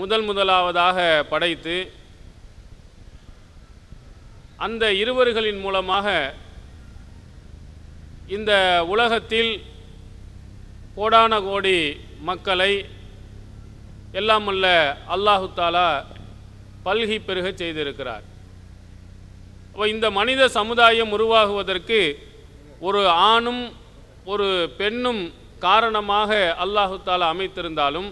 முதல் முதலாவதாக படைத்து அந்த இருவர்களின் மூலமாக இந்த உலகத்தில் கோடான கோடி மக்களை எல்லாம் அல்ல அல்லாஹு தாலா பல்கி பெருக செய்திருக்கிறார். அப்போ இந்த மனித சமுதாயம் உருவாகுவதற்கு ஒரு ஆணும் ஒரு பெண்ணும் காரணமாக அல்லாஹு தாலா அமைத்திருந்தாலும்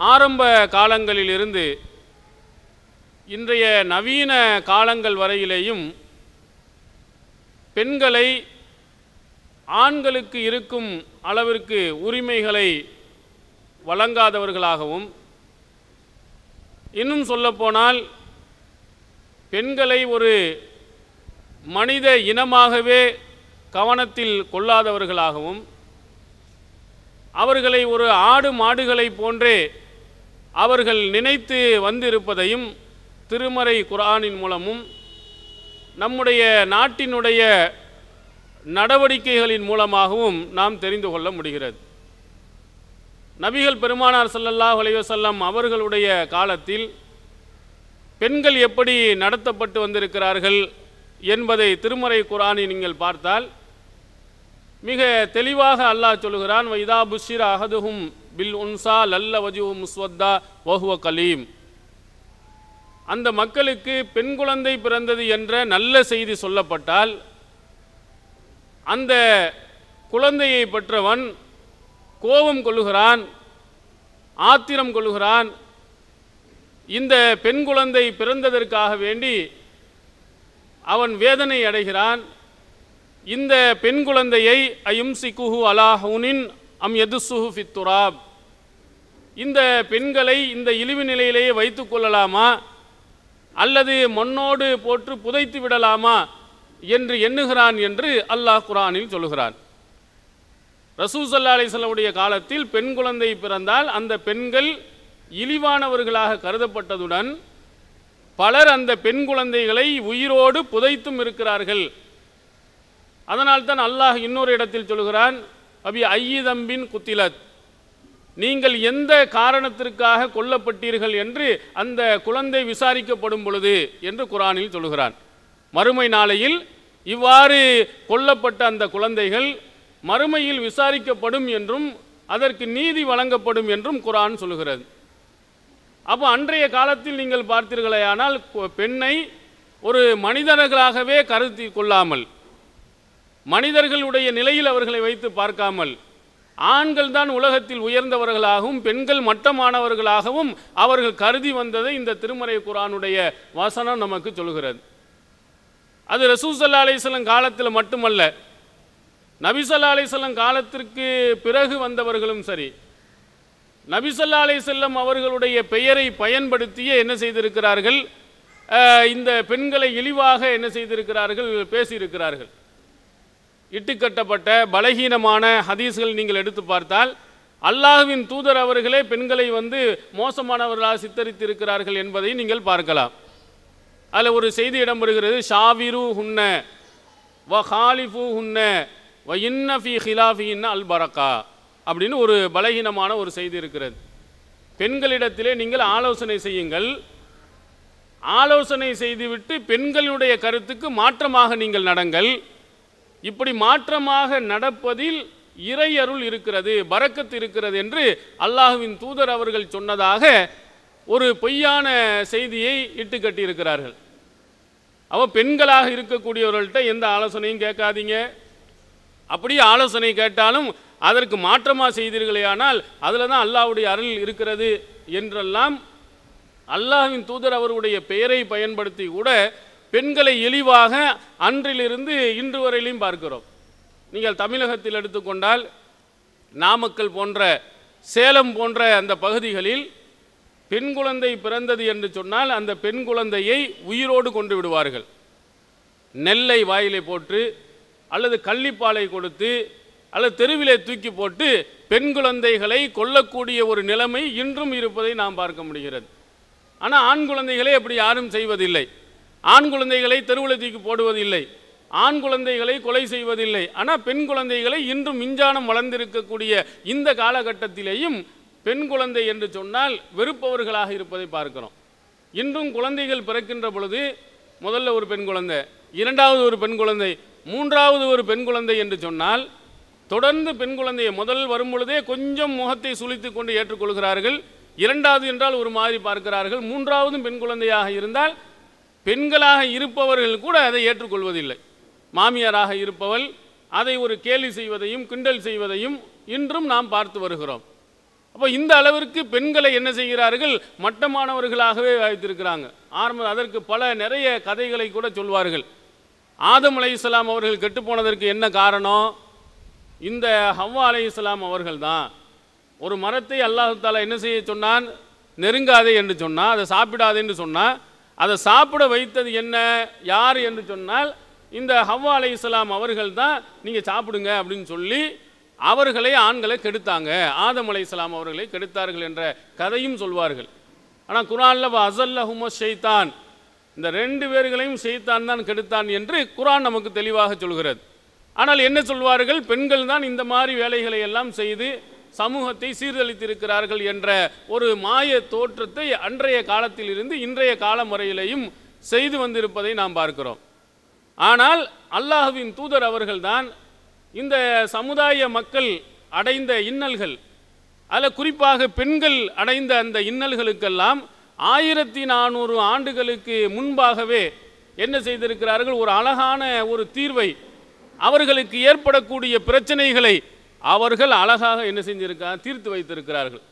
ஆரம்ப காலங்களிலிருந்து இன்றைய நவீன காலங்கள் வரையிலேயும் பெண்களை ஆண்களுக்கு இருக்கும் அளவிற்கு உரிமைகளை வழங்காதவர்களாகவும் இன்னும் சொல்லப்போனால் பெண்களை ஒரு மனித இனமாகவே கவனத்தில் கொள்ளாதவர்களாகவும் அவர்களை ஒரு ஆடு மாடுகளை போன்றே அவர்கள் நினைத்து வந்திருப்பதையும் திருமறை குரானின் மூலமும் நம்முடைய நாட்டினுடைய நடவடிக்கைகளின் மூலமாகவும் நாம் தெரிந்து கொள்ள முடிகிறது. நபிகள் பெருமானார் சல்லல்லாஹ் அலைவசல்லம் அவர்களுடைய காலத்தில் பெண்கள் எப்படி நடத்தப்பட்டு வந்திருக்கிறார்கள் என்பதை திருமறை குரானை நீங்கள் பார்த்தால் மிக தெளிவாக அல்லாஹ் சொல்கிறான் வைதா புஷிர் அகதுகும் பில் உன்சா லல்ல வஜுஹு முஸ்வத்தா வஹுவ கலீம் அந்த மக்களுக்கு பெண் குழந்தை பிறந்தது என்ற நல்ல செய்தி சொல்லப்பட்டால் அந்த குழந்தையை பெற்றவன் கோபம் கொள்ளுகிறான் ஆத்திரம் கொள்ளுகிறான். இந்த பெண் குழந்தை பிறந்ததற்காக வேண்டி அவன் வேதனை அடைகிறான். இந்த பெண் குழந்தையை அயும்சிகுஹு அலாஹூனின் அம் எதுசுஹு ஃபித்துராப் இந்த பெண்களை இந்த இழிவு நிலையிலேயே வைத்து கொள்ளலாமா? அல்லது மண்ணோடு போட்டு புதைத்து விடலாமா? என்று எண்ணுகிறான் என்று அல்லாஹ் குரானில் சொல்லுகிறான். ரசூசல்லா அலிசல்லுடைய காலத்தில் பெண் குழந்தை பிறந்தால் அந்த பெண்கள் இழிவானவர்களாக கருதப்பட்டதுடன் பலர் அந்த பெண் குழந்தைகளை உயிரோடு புதைத்தும் இருக்கிறார்கள். அதனால்தான் அல்லாஹ் இன்னொரு இடத்தில் சொல்கிறான் அபி ஐயிதம்பின் குத்திலத். நீங்கள் எந்த காரணத்திற்காக கொல்லப்பட்டீர்கள் என்று அந்த குழந்தை விசாரிக்கப்படும் பொழுது என்று குரானில் சொல்கிறான் மறுமை நாளையில் இவ்வாறு கொல்லப்பட்ட அந்த குழந்தைகள் மறுமையில் விசாரிக்கப்படும் என்றும் அதற்கு நீதி வழங்கப்படும் என்றும் குரான் சொல்கிறது அப்போ அன்றைய காலத்தில் நீங்கள் பார்த்தீர்களேயானால் கு- பெண்ணை ஒரு மனிதர்களாகவே கருத்தி கொள்ளாமல் மனிதர்களுடைய நிலையில் அவர்களை வைத்து பார்க்காமல் ஆண்கள் தான் உலகத்தில் உயர்ந்தவர்களாகவும் பெண்கள் மட்டமானவர்களாகவும் அவர்கள் கருதி வந்ததை இந்த திருமறை குரானுடைய வசனம் நமக்கு சொல்கிறது. அது ரசூசல்லா அலிஸ்லம் காலத்தில் மட்டுமல்ல நபிசல்லா அலிஸ்லம் காலத்திற்கு பிறகு வந்தவர்களும் சரி நபிசல்லா அலிசல்லம் அவர்களுடைய பெயரை பயன்படுத்தியே என்ன செய்திருக்கிறார்கள்? இந்த பெண்களை இழிவாக என்ன செய்திருக்கிறார்கள்? பேசியிருக்கிறார்கள். இட்டுக்கட்டப்பட்ட பலகீனமான ஹதீஸ்கள் நீங்கள் எடுத்து பார்த்தால் அல்லாஹ்வின் தூதர் அவர்களே பெண்களை வந்து மோசமானவர்களாக சித்தரித்திருக்கிறார்கள் என்பதை நீங்கள் பார்க்கலாம். அதில் ஒரு செய்தி இடம் வருகிறது ஷாவிரு ஹுன்ன வ ஹாலிஃபு ஹுன்ன வ இன்ன ஃபி ஹிலாஃபின்ன அல் பரக்கா அப்படின்னு ஒரு பலகீனமான ஒரு செய்தி இருக்கிறது. பெண்களிடத்திலே நீங்கள் ஆலோசனை செய்யுங்கள். ஆலோசனை செய்துவிட்டு பெண்களுடைய கருத்துக்கு மாற்றமாக நீங்கள் நடங்கள். இப்படி மாற்றமாக நடப்பதில் இறை அருள் இருக்கிறது பறக்கத்து இருக்கிறது என்று அல்லாஹுவின் தூதர் அவர்கள் சொன்னதாக ஒரு பொய்யான செய்தியை இட்டு கட்டியிருக்கிறார்கள். அவ பெண்களாக இருக்கக்கூடியவர்கள்ட்ட எந்த ஆலோசனையும் கேட்காதீங்க. அப்படியே ஆலோசனை கேட்டாலும் அதற்கு மாற்றமாக செய்தீர்களேயானால் அதில் தான் அல்லாஹ்வுடைய அருள் இருக்கிறது என்றெல்லாம் அல்லாஹின் தூதர் அவருடைய பெயரை பயன்படுத்தி கூட பெண்களை இழிவாக அன்றிலிருந்து இன்று வரையிலையும் பார்க்கிறோம். நீங்கள் தமிழகத்தில் எடுத்துக்கொண்டால் நாமக்கல் போன்ற சேலம் போன்ற அந்த பகுதிகளில் பெண் குழந்தை பிறந்தது என்று சொன்னால் அந்த பெண் குழந்தையை உயிரோடு கொண்டு விடுவார்கள். நெல்லை வாயிலை போட்டு அல்லது கள்ளிப்பாலை கொடுத்து அல்லது தெருவிலே தூக்கி போட்டு பெண் குழந்தைகளை கொல்லக்கூடிய ஒரு நிலைமை இன்றும் இருப்பதை நாம் பார்க்க முடிகிறது. ஆனால் ஆண் குழந்தைகளை அப்படி யாரும் செய்வதில்லை. ஆண் குழந்தைகளை தெருவில் தூக்கி போடுவதில்லை. ஆண் குழந்தைகளை கொலை செய்வதில்லை. ஆனால் பெண் குழந்தைகளை இன்றும் மிஞ்சானம் வளர்ந்திருக்கக்கூடிய இந்த காலகட்டத்திலேயும் பெண் குழந்தை என்று சொன்னால் வெறுப்பவர்களாக இருப்பதை பார்க்கிறோம். இன்றும் குழந்தைகள் பிறக்கின்ற பொழுது முதல்ல ஒரு பெண் குழந்தை இரண்டாவது ஒரு பெண் குழந்தை மூன்றாவது ஒரு பெண் குழந்தை என்று சொன்னால் தொடர்ந்து பெண் குழந்தையை முதல் வரும் பொழுதே கொஞ்சம் முகத்தை சுளித்து கொண்டு ஏற்றுக்கொள்கிறார்கள். இரண்டாவது என்றால் ஒரு மாதிரி பார்க்கிறார்கள். மூன்றாவதும் பெண் குழந்தையாக இருந்தால் பெண்களாக இருப்பவர்கள் கூட அதை ஏற்றுக்கொள்வதில்லை. மாமியாராக இருப்பவள் அதை ஒரு கேலி செய்வதையும் கிண்டல் செய்வதையும் இன்றும் நாம் பார்த்து வருகிறோம். அப்போ இந்த அளவிற்கு பெண்களை என்ன செய்கிறார்கள்? மட்டமானவர்களாகவே வைத்திருக்கிறாங்க. ஆரம்ப அதற்கு பல நிறைய கதைகளை கூட சொல்வார்கள். ஆதம் அலைஹிஸ்ஸலாம் அவர்கள் கெட்டுப்போனதற்கு என்ன காரணம்? இந்த ஹவ்வா அலை இஸ்லாம் அவர்கள் தான் ஒரு மரத்தை அல்லாஹ் தாலா என்ன செய்ய சொன்னான்? நெருங்காதே என்று சொன்னால் அதை சாப்பிடாதே என்று சொன்னால் அதை சாப்பிட வைத்தது என்ன யார் என்று சொன்னால் இந்த ஹவ்வா அலைஹிஸ்ஸலாம் அவர்கள் தான் நீங்கள் சாப்பிடுங்க அப்படின்னு சொல்லி அவர்களே ஆண்களை கெடுத்தாங்க. ஆதம் இஸ்லாம் அவர்களை கெடுத்தார்கள் என்ற கதையும் சொல்வார்கள். ஆனால் குரானில் அசல்லஹும ஷெய்தான் இந்த ரெண்டு பேர்களையும் ஷெய்தான் தான் கெடுத்தான் என்று குரான் நமக்கு தெளிவாக சொல்கிறது. ஆனால் என்ன சொல்வார்கள்? பெண்கள் தான் இந்த மாதிரி வேலைகளை எல்லாம் செய்து சமூகத்தை சீர்தழித்திருக்கிறார்கள் என்ற ஒரு மாய தோற்றத்தை அன்றைய காலத்திலிருந்து இன்றைய கால வரையிலேயும் செய்து வந்திருப்பதை நாம் பார்க்கிறோம். ஆனால் அல்லாஹ்வின் தூதர் அவர்கள்தான் இந்த சமுதாய மக்கள் அடைந்த இன்னல்கள் அதில் குறிப்பாக பெண்கள் அடைந்த அந்த இன்னல்களுக்கெல்லாம் ஆயிரத்தி நானூறு ஆண்டுகளுக்கு முன்பாகவே என்ன செய்திருக்கிறார்கள்? ஒரு அழகான ஒரு தீர்வை அவர்களுக்கு ஏற்படக்கூடிய பிரச்சனைகளை அவர்கள் அழகாக என்ன செஞ்சிருக்காங்க தீர்த்து வைத்திருக்கிறார்கள்.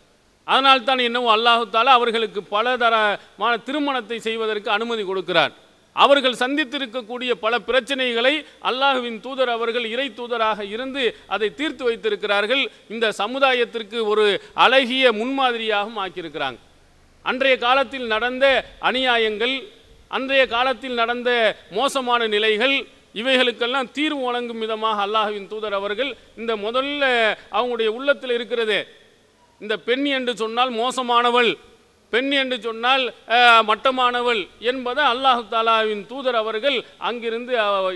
அதனால் தான் என்னவோ அல்லாஹு அவர்களுக்கு பலதரமான திருமணத்தை செய்வதற்கு அனுமதி கொடுக்கிறார். அவர்கள் சந்தித்திருக்கக்கூடிய பல பிரச்சனைகளை அல்லாஹுவின் தூதர் அவர்கள் இறை தூதராக இருந்து அதை தீர்த்து வைத்திருக்கிறார்கள். இந்த சமுதாயத்திற்கு ஒரு அழகிய முன்மாதிரியாகவும் ஆக்கியிருக்கிறாங்க. அன்றைய காலத்தில் நடந்த அநியாயங்கள் அன்றைய காலத்தில் நடந்த மோசமான நிலைகள் இவைகளுக்கெல்லாம் தீர்வு வழங்கும் விதமாக அல்லாஹுவின் தூதர் அவர்கள் இந்த முதல்ல அவங்களுடைய உள்ளத்தில் இருக்கிறதே. இந்த பெண் என்று சொன்னால் மோசமானவள் பெண் என்று சொன்னால் மட்டமானவள் என்பதை அல்லாஹு தாலாவின் தூதர் அவர்கள் அங்கிருந்து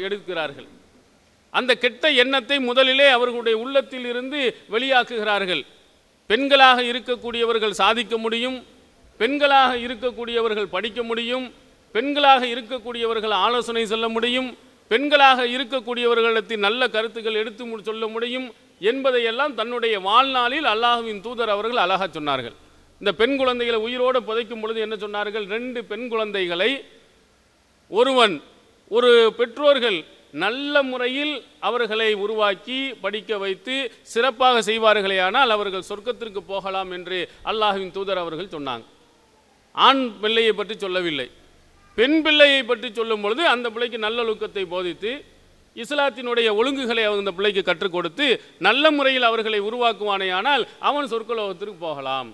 எடுக்கிறார்கள். அந்த கெட்ட எண்ணத்தை முதலிலே அவர்களுடைய உள்ளத்தில் இருந்து வெளியாக்குகிறார்கள். பெண்களாக இருக்கக்கூடியவர்கள் சாதிக்க முடியும் பெண்களாக இருக்கக்கூடியவர்கள் படிக்க முடியும் பெண்களாக இருக்கக்கூடியவர்கள் ஆலோசனை சொல்ல முடியும் பெண்களாக இருக்கக்கூடியவர்களிடத்தில் நல்ல கருத்துக்கள் எடுத்து மு- சொல்ல முடியும் என்பதையெல்லாம் தன்னுடைய வாழ்நாளில் அல்லாஹுவின் தூதர் அவர்கள் அழகாக சொன்னார்கள். இந்த பெண் குழந்தைகளை உயிரோடு புதைக்கும் பொழுது என்ன சொன்னார்கள்? ரெண்டு பெண் குழந்தைகளை ஒருவன் ஒரு பெற்றோர்கள் நல்ல முறையில் அவர்களை உருவாக்கி படிக்க வைத்து சிறப்பாக செய்வார்களேயானால் அவர்கள் சொர்க்கத்திற்கு போகலாம் என்று அல்லாஹுவின் தூதர் அவர்கள் சொன்னாங்க. ஆண் பிள்ளையை பற்றி சொல்லவில்லை. பெண் பிள்ளையை பற்றி சொல்லும் பொழுது அந்த பிள்ளைக்கு நல்லொழுக்கத்தை போதித்து இஸ்லாத்தினுடைய ஒழுங்குகளை அந்த பிள்ளைக்கு கற்றுக் கொடுத்து நல்ல முறையில் அவர்களை உருவாக்குவானேயானால் அவன் சொர்க்கலோகத்திற்கு போகலாம்.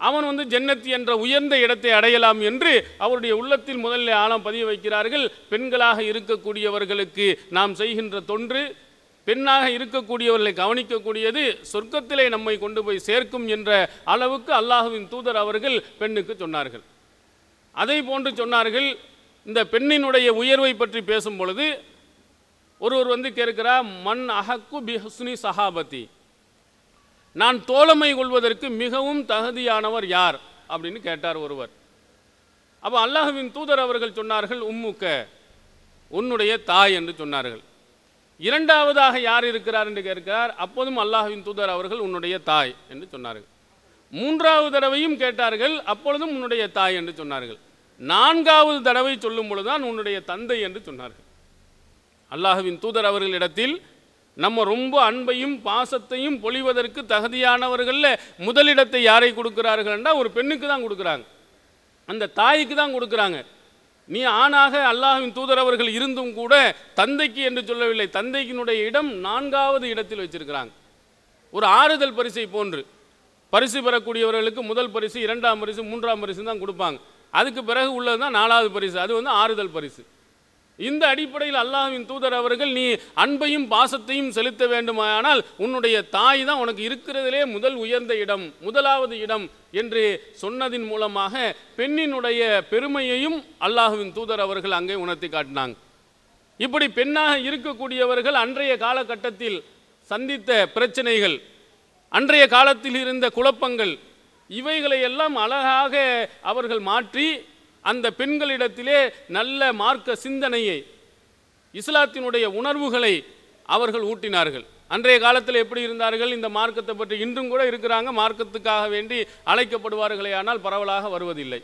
அவன் வந்து ஜன்னத் என்ற உயர்ந்த இடத்தை அடையலாம் என்று அவருடைய உள்ளத்தில் முதலில் ஆழம் பதிய வைக்கிறார்கள். பெண்களாக இருக்கக்கூடியவர்களுக்கு நாம் செய்கின்ற தொன்று பெண்ணாக இருக்கக்கூடியவர்களை கவனிக்கக்கூடியது சொர்க்கத்திலே நம்மை கொண்டு போய் சேர்க்கும் என்ற அளவுக்கு அல்லாஹுவின் தூதர் அவர்கள் பெண்ணுக்கு சொன்னார்கள். அதை போன்று சொன்னார்கள். இந்த பெண்ணினுடைய உயர்வை பற்றி பேசும் பொழுது ஒருவர் வந்து கேட்கிறார் மண் அஹக்கு பிஹுஸ்னி சஹாபதி. நான் தோழமை கொள்வதற்கு மிகவும் தகுதியானவர் யார்? அப்படின்னு கேட்டார் ஒருவர். அப்போ அல்லாஹுவின் தூதர் அவர்கள் சொன்னார்கள் உம்முக்க உன்னுடைய தாய் என்று சொன்னார்கள். இரண்டாவதாக யார் இருக்கிறார் என்று கேட்கிறார் அப்போதும் அல்லாஹுவின் தூதர் அவர்கள் உன்னுடைய தாய் என்று சொன்னார்கள். மூன்றாவது தடவையும் கேட்டார்கள் அப்பொழுதும் உன்னுடைய தாய் என்று சொன்னார்கள். நான்காவது தடவை சொல்லும் பொழுதுதான் உன்னுடைய தந்தை என்று சொன்னார்கள். அல்லாஹுவின் தூதர் அவர்களிடத்தில் நம்ம ரொம்ப அன்பையும் பாசத்தையும் பொழிவதற்கு தகுதியானவர்களில் முதலிடத்தை யாரை கொடுக்கிறார்கள்னா ஒரு பெண்ணுக்கு தான் கொடுக்குறாங்க. அந்த தாய்க்கு தான் கொடுக்குறாங்க. நீ ஆணாக அல்லாஹின் தூதர் அவர்கள் இருந்தும் கூட தந்தைக்கு என்று சொல்லவில்லை. தந்தைக்கினுடைய இடம் நான்காவது இடத்தில் வச்சிருக்கிறாங்க. ஒரு ஆறுதல் பரிசை போன்று. பரிசு பெறக்கூடியவர்களுக்கு முதல் பரிசு இரண்டாம் பரிசு மூன்றாம் பரிசு தான் கொடுப்பாங்க. அதுக்கு பிறகு உள்ளது தான் நாலாவது பரிசு. அது வந்து ஆறுதல் பரிசு. இந்த அடிப்படையில் அல்லாஹ்வின் தூதர் அவர்கள் நீ அன்பையும் பாசத்தையும் செலுத்த வேண்டுமானால் உன்னுடைய தாய் தான் உனக்கு இருக்கிறதிலே முதல் உயர்ந்த இடம் முதலாவது இடம் என்று சொன்னதின் மூலமாக பெண்ணினுடைய பெருமையையும் அல்லாஹுவின் தூதர் அவர்கள் அங்கே உணர்த்தி காட்டினாங்க. இப்படி பெண்ணாக இருக்கக்கூடியவர்கள் அன்றைய காலகட்டத்தில் சந்தித்த பிரச்சனைகள் அன்றைய காலத்தில் இருந்த குழப்பங்கள் இவைகளை எல்லாம் அழகாக அவர்கள் மாற்றி அந்த பெண்களிடத்திலே நல்ல மார்க்க சிந்தனையை இஸ்லாத்தினுடைய உணர்வுகளை அவர்கள் ஊட்டினார்கள். அன்றைய காலத்தில் எப்படி இருந்தார்கள்? இந்த மார்க்கத்தை பற்றி இன்றும் கூட இருக்கிறாங்க. மார்க்கத்துக்காக வேண்டி அழைக்கப்படுவார்களே ஆனால் பரவலாக வருவதில்லை.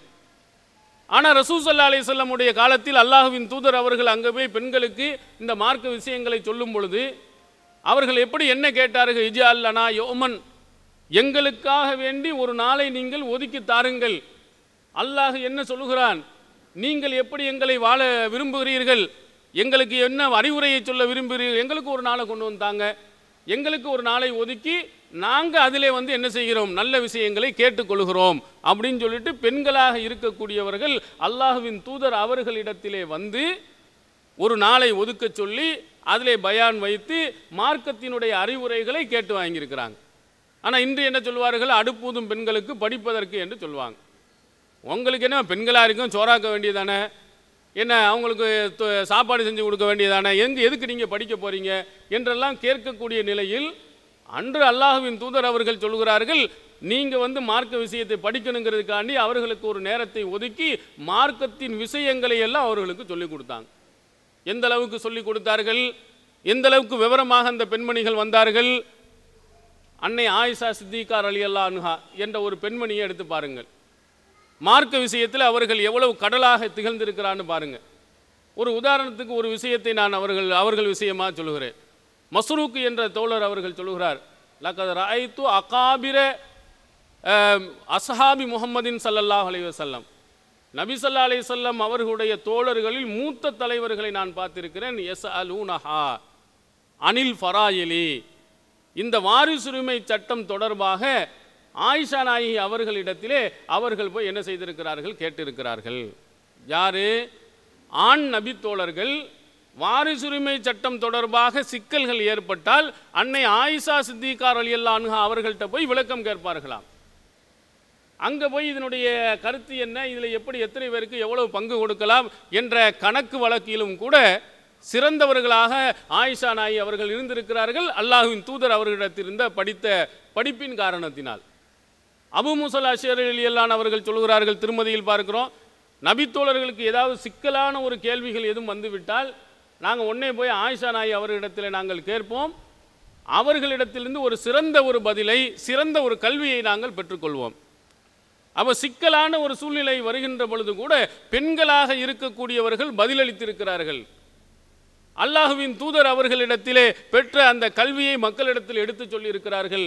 ஆனால் ரசூசல்லா அலிசல்லமுடைய காலத்தில் அல்லாஹுவின் தூதர் அவர்கள் அங்கே போய் பெண்களுக்கு இந்த மார்க்க விஷயங்களை சொல்லும் பொழுது அவர்கள் எப்படி என்ன கேட்டார்கள்? இஜி அல்லனா யோமன். எங்களுக்காக வேண்டி ஒரு நாளை நீங்கள் ஒதுக்கி தாருங்கள். அல்லாஹ் என்ன சொல்லுகிறான்? நீங்கள் எப்படி எங்களை வாழ விரும்புகிறீர்கள்? எங்களுக்கு என்ன அறிவுரையை சொல்ல விரும்புகிறீர்கள்? எங்களுக்கு ஒரு நாளை கொண்டு வந்தாங்க. எங்களுக்கு ஒரு நாளை ஒதுக்கி நாங்கள் அதிலே வந்து என்ன செய்கிறோம்? நல்ல விஷயங்களை கேட்டுக்கொள்கிறோம் அப்படின்னு சொல்லிட்டு பெண்களாக இருக்கக்கூடியவர்கள் அல்லாஹுவின் தூதர் அவர்களிடத்திலே வந்து ஒரு நாளை ஒதுக்கச் சொல்லி அதிலே பயான் வைத்து மார்க்கத்தினுடைய அறிவுரைகளை கேட்டு வாங்கியிருக்கிறாங்க. ஆனால் இன்று என்ன சொல்வார்கள் அடுப்பூதும் பெண்களுக்கு படிப்பதற்கு என்று சொல்லுவாங்க. உங்களுக்கு என்ன பெண்களாக இருக்கும் சோறாக்க வேண்டியதானே? என்ன அவங்களுக்கு சாப்பாடு செஞ்சு கொடுக்க வேண்டியதானே? எங்கே எதுக்கு நீங்கள் படிக்க போகிறீங்க என்றெல்லாம் கேட்கக்கூடிய நிலையில் அன்று அல்லாஹுவின் தூதர் அவர்கள் சொல்கிறார்கள் நீங்கள் வந்து மார்க்க விஷயத்தை படிக்கணுங்கிறதுக்காண்டி அவர்களுக்கு ஒரு நேரத்தை ஒதுக்கி மார்க்கத்தின் விஷயங்களை எல்லாம் அவர்களுக்கு சொல்லிக் கொடுத்தாங்க. எந்த அளவுக்கு சொல்லிக் கொடுத்தார்கள்? எந்த அளவுக்கு விவரமாக அந்த பெண்மணிகள் வந்தார்கள்? அன்னை ஆயிஷா சித்திகார் அலி அல்லா அனுஹா என்ற ஒரு பெண்மணியை எடுத்து பாருங்கள். மார்க்க விஷயத்தில் அவர்கள் எவ்வளவு கடலாக திகழ்ந்திருக்கிறான்னு பாருங்கள். ஒரு உதாரணத்துக்கு ஒரு விஷயத்தை நான் அவர்கள் அவர்கள் விஷயமாக சொல்லுகிறேன். மஸ்ரூக் என்ற தோழர் அவர்கள் சொல்லுகிறார் லக்கத் ராய்த்து அகாபிர அஹ், சல்லல்லாஹ் முஹம்மதின் ஸல்லல்லாஹு நபிசல்லா அலை சொல்லம் அவர்களுடைய தோழர்களில் மூத்த தலைவர்களை நான் பார்த்திருக்கிறேன். எஸ் அலூனஹா அனில் ஃபராயிலி. இந்த வாரிசுரிமை சட்டம் தொடர்பாக ஆயிஷா நாயகி அவர்களிடத்திலே அவர்கள் போய் என்ன செய்திருக்கிறார்கள்? கேட்டிருக்கிறார்கள். யாரு? ஆண் நபி தோழர்கள் வாரிசுரிமை சட்டம் தொடர்பாக சிக்கல்கள் ஏற்பட்டால் அன்னை ஆயிஷா சித்திகார் அலியல்லா அன்ஹா அவர்கள்ட்ட போய் விளக்கம் கேட்பார்களாம். அங்கே போய் இதனுடைய கருத்து என்ன? இதில் எப்படி எத்தனை பேருக்கு எவ்வளவு பங்கு கொடுக்கலாம்? என்ற கணக்கு வழக்கிலும் கூட சிறந்தவர்களாக ஆயிஷா நாயி அவர்கள் இருந்திருக்கிறார்கள். அல்லாஹுவின் தூதர் அவர்களிடத்திருந்த படித்த படிப்பின் காரணத்தினால். அபு முசல் அஷர் அவர்கள் சொல்கிறார்கள் திருமதியில் பார்க்கிறோம் நபித்தோழர்களுக்கு ஏதாவது சிக்கலான ஒரு கேள்விகள் எதுவும் வந்துவிட்டால் நாங்கள் உடனே போய் ஆயிஷா நாயி அவர்களிடத்தில் நாங்கள் கேட்போம். அவர்களிடத்திலிருந்து ஒரு சிறந்த ஒரு பதிலை சிறந்த ஒரு கல்வியை நாங்கள் பெற்றுக்கொள்வோம். அப்ப சிக்கலான ஒரு சூழ்நிலை வருகின்ற பொழுது கூட பெண்களாக இருக்கக்கூடியவர்கள் பதிலளித்திருக்கிறார்கள். அல்லாஹுவின் தூதர் அவர்களிடத்திலே பெற்ற அந்த கல்வியை மக்களிடத்தில் எடுத்துச் சொல்லியிருக்கிறார்கள்.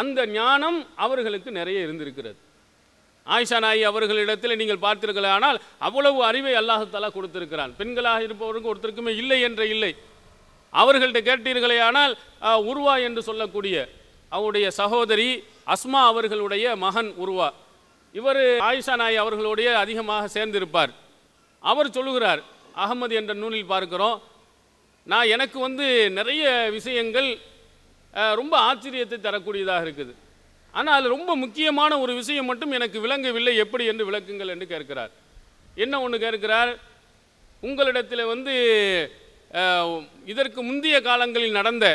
அந்த ஞானம் அவர்களுக்கு நிறைய இருந்திருக்கிறது. ஆயிஷா நாயி அவர்களிடத்தில் நீங்கள் பார்த்தீர்களே ஆனால் அவ்வளவு அறிவை அல்லாஹு கொடுத்திருக்கிறான். பெண்களாக இருப்பவருக்கு ஒருத்தருக்குமே இல்லை என்ற இல்லை. அவர்கள்ட்ட கேட்டீர்களே ஆனால் உருவா என்று சொல்லக்கூடிய அவருடைய சகோதரி அஸ்மா அவர்களுடைய மகன் உருவா. இவர் ஆயிஷா நாய் அவர்களுடைய அதிகமாக சேர்ந்திருப்பார். அவர் சொல்லுகிறார் அகமது என்ற நூலில் பார்க்கிறோம் நான் எனக்கு வந்து நிறைய விஷயங்கள் ரொம்ப ஆச்சரியத்தை தரக்கூடியதாக இருக்குது. ஆனால் அது ரொம்ப முக்கியமான ஒரு விஷயம் மட்டும் எனக்கு விளங்கவில்லை எப்படி என்று விளக்குங்கள் என்று கேட்கிறார். என்ன ஒன்று கேட்கிறார்? உங்களிடத்தில் வந்து இதற்கு முந்தைய காலங்களில் நடந்த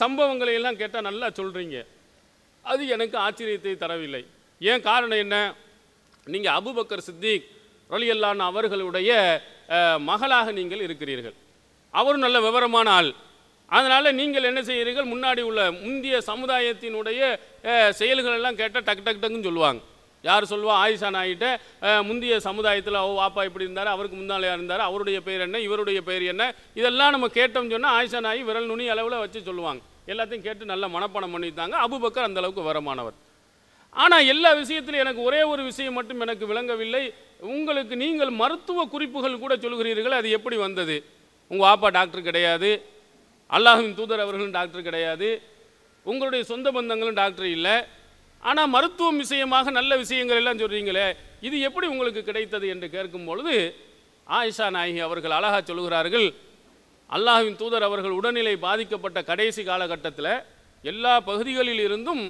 சம்பவங்களை எல்லாம் கேட்டால் நல்லா சொல்கிறீங்க அது எனக்கு ஆச்சரியத்தை தரவில்லை. ஏன் காரணம் என்ன? நீங்கள் அபுபக்கர் சித்திக் ரலியல்லான் அவர்களுடைய மகளாக நீங்கள் இருக்கிறீர்கள். அவரும் நல்ல விவரமான ஆள். அதனால் நீங்கள் என்ன செய்கிறீர்கள்? முன்னாடி உள்ள முந்திய சமுதாயத்தினுடைய செயல்கள் எல்லாம் கேட்டால் டக்கு டக்கு டக்குன்னு சொல்லுவாங்க. யார் சொல்லுவா? ஆயிஷா நாயிட்ட முந்தைய முந்திய சமுதாயத்தில் ஓ வாப்பா இப்படி இருந்தார் அவருக்கு முன்னாலையாக இருந்தார் அவருடைய பெயர் என்ன இவருடைய பெயர் என்ன? இதெல்லாம் நம்ம கேட்டோம்னு சொன்னால் ஆயிஷா நாய் விரல் நுனி அளவில் வச்சு சொல்லுவாங்க. எல்லாத்தையும் கேட்டு நல்ல மனப்பாடம் பண்ணித்தாங்க அபுபக்கர் அந்தளவுக்கு வரமானவர். ஆனால் எல்லா விஷயத்திலும் எனக்கு ஒரே ஒரு விஷயம் மட்டும் எனக்கு விளங்கவில்லை. உங்களுக்கு நீங்கள் மருத்துவ குறிப்புகள் கூட சொல்கிறீர்கள் அது எப்படி வந்தது? உங்கள் வாப்பா டாக்டர் கிடையாது. அல்லாஹின் தூதர் அவர்களும் டாக்டர் கிடையாது. உங்களுடைய சொந்த பந்தங்களும் டாக்டர் இல்லை. ஆனால் மருத்துவம் விஷயமாக நல்ல விஷயங்கள் எல்லாம் சொல்கிறீங்களே இது எப்படி உங்களுக்கு கிடைத்தது என்று கேட்கும் பொழுது ஆயிஷா நாயகி அவர்கள் அழகா சொல்கிறார்கள் அல்லாஹின் தூதர் அவர்கள் உடல்நிலை பாதிக்கப்பட்ட கடைசி காலகட்டத்தில் எல்லா பகுதிகளில் இருந்தும்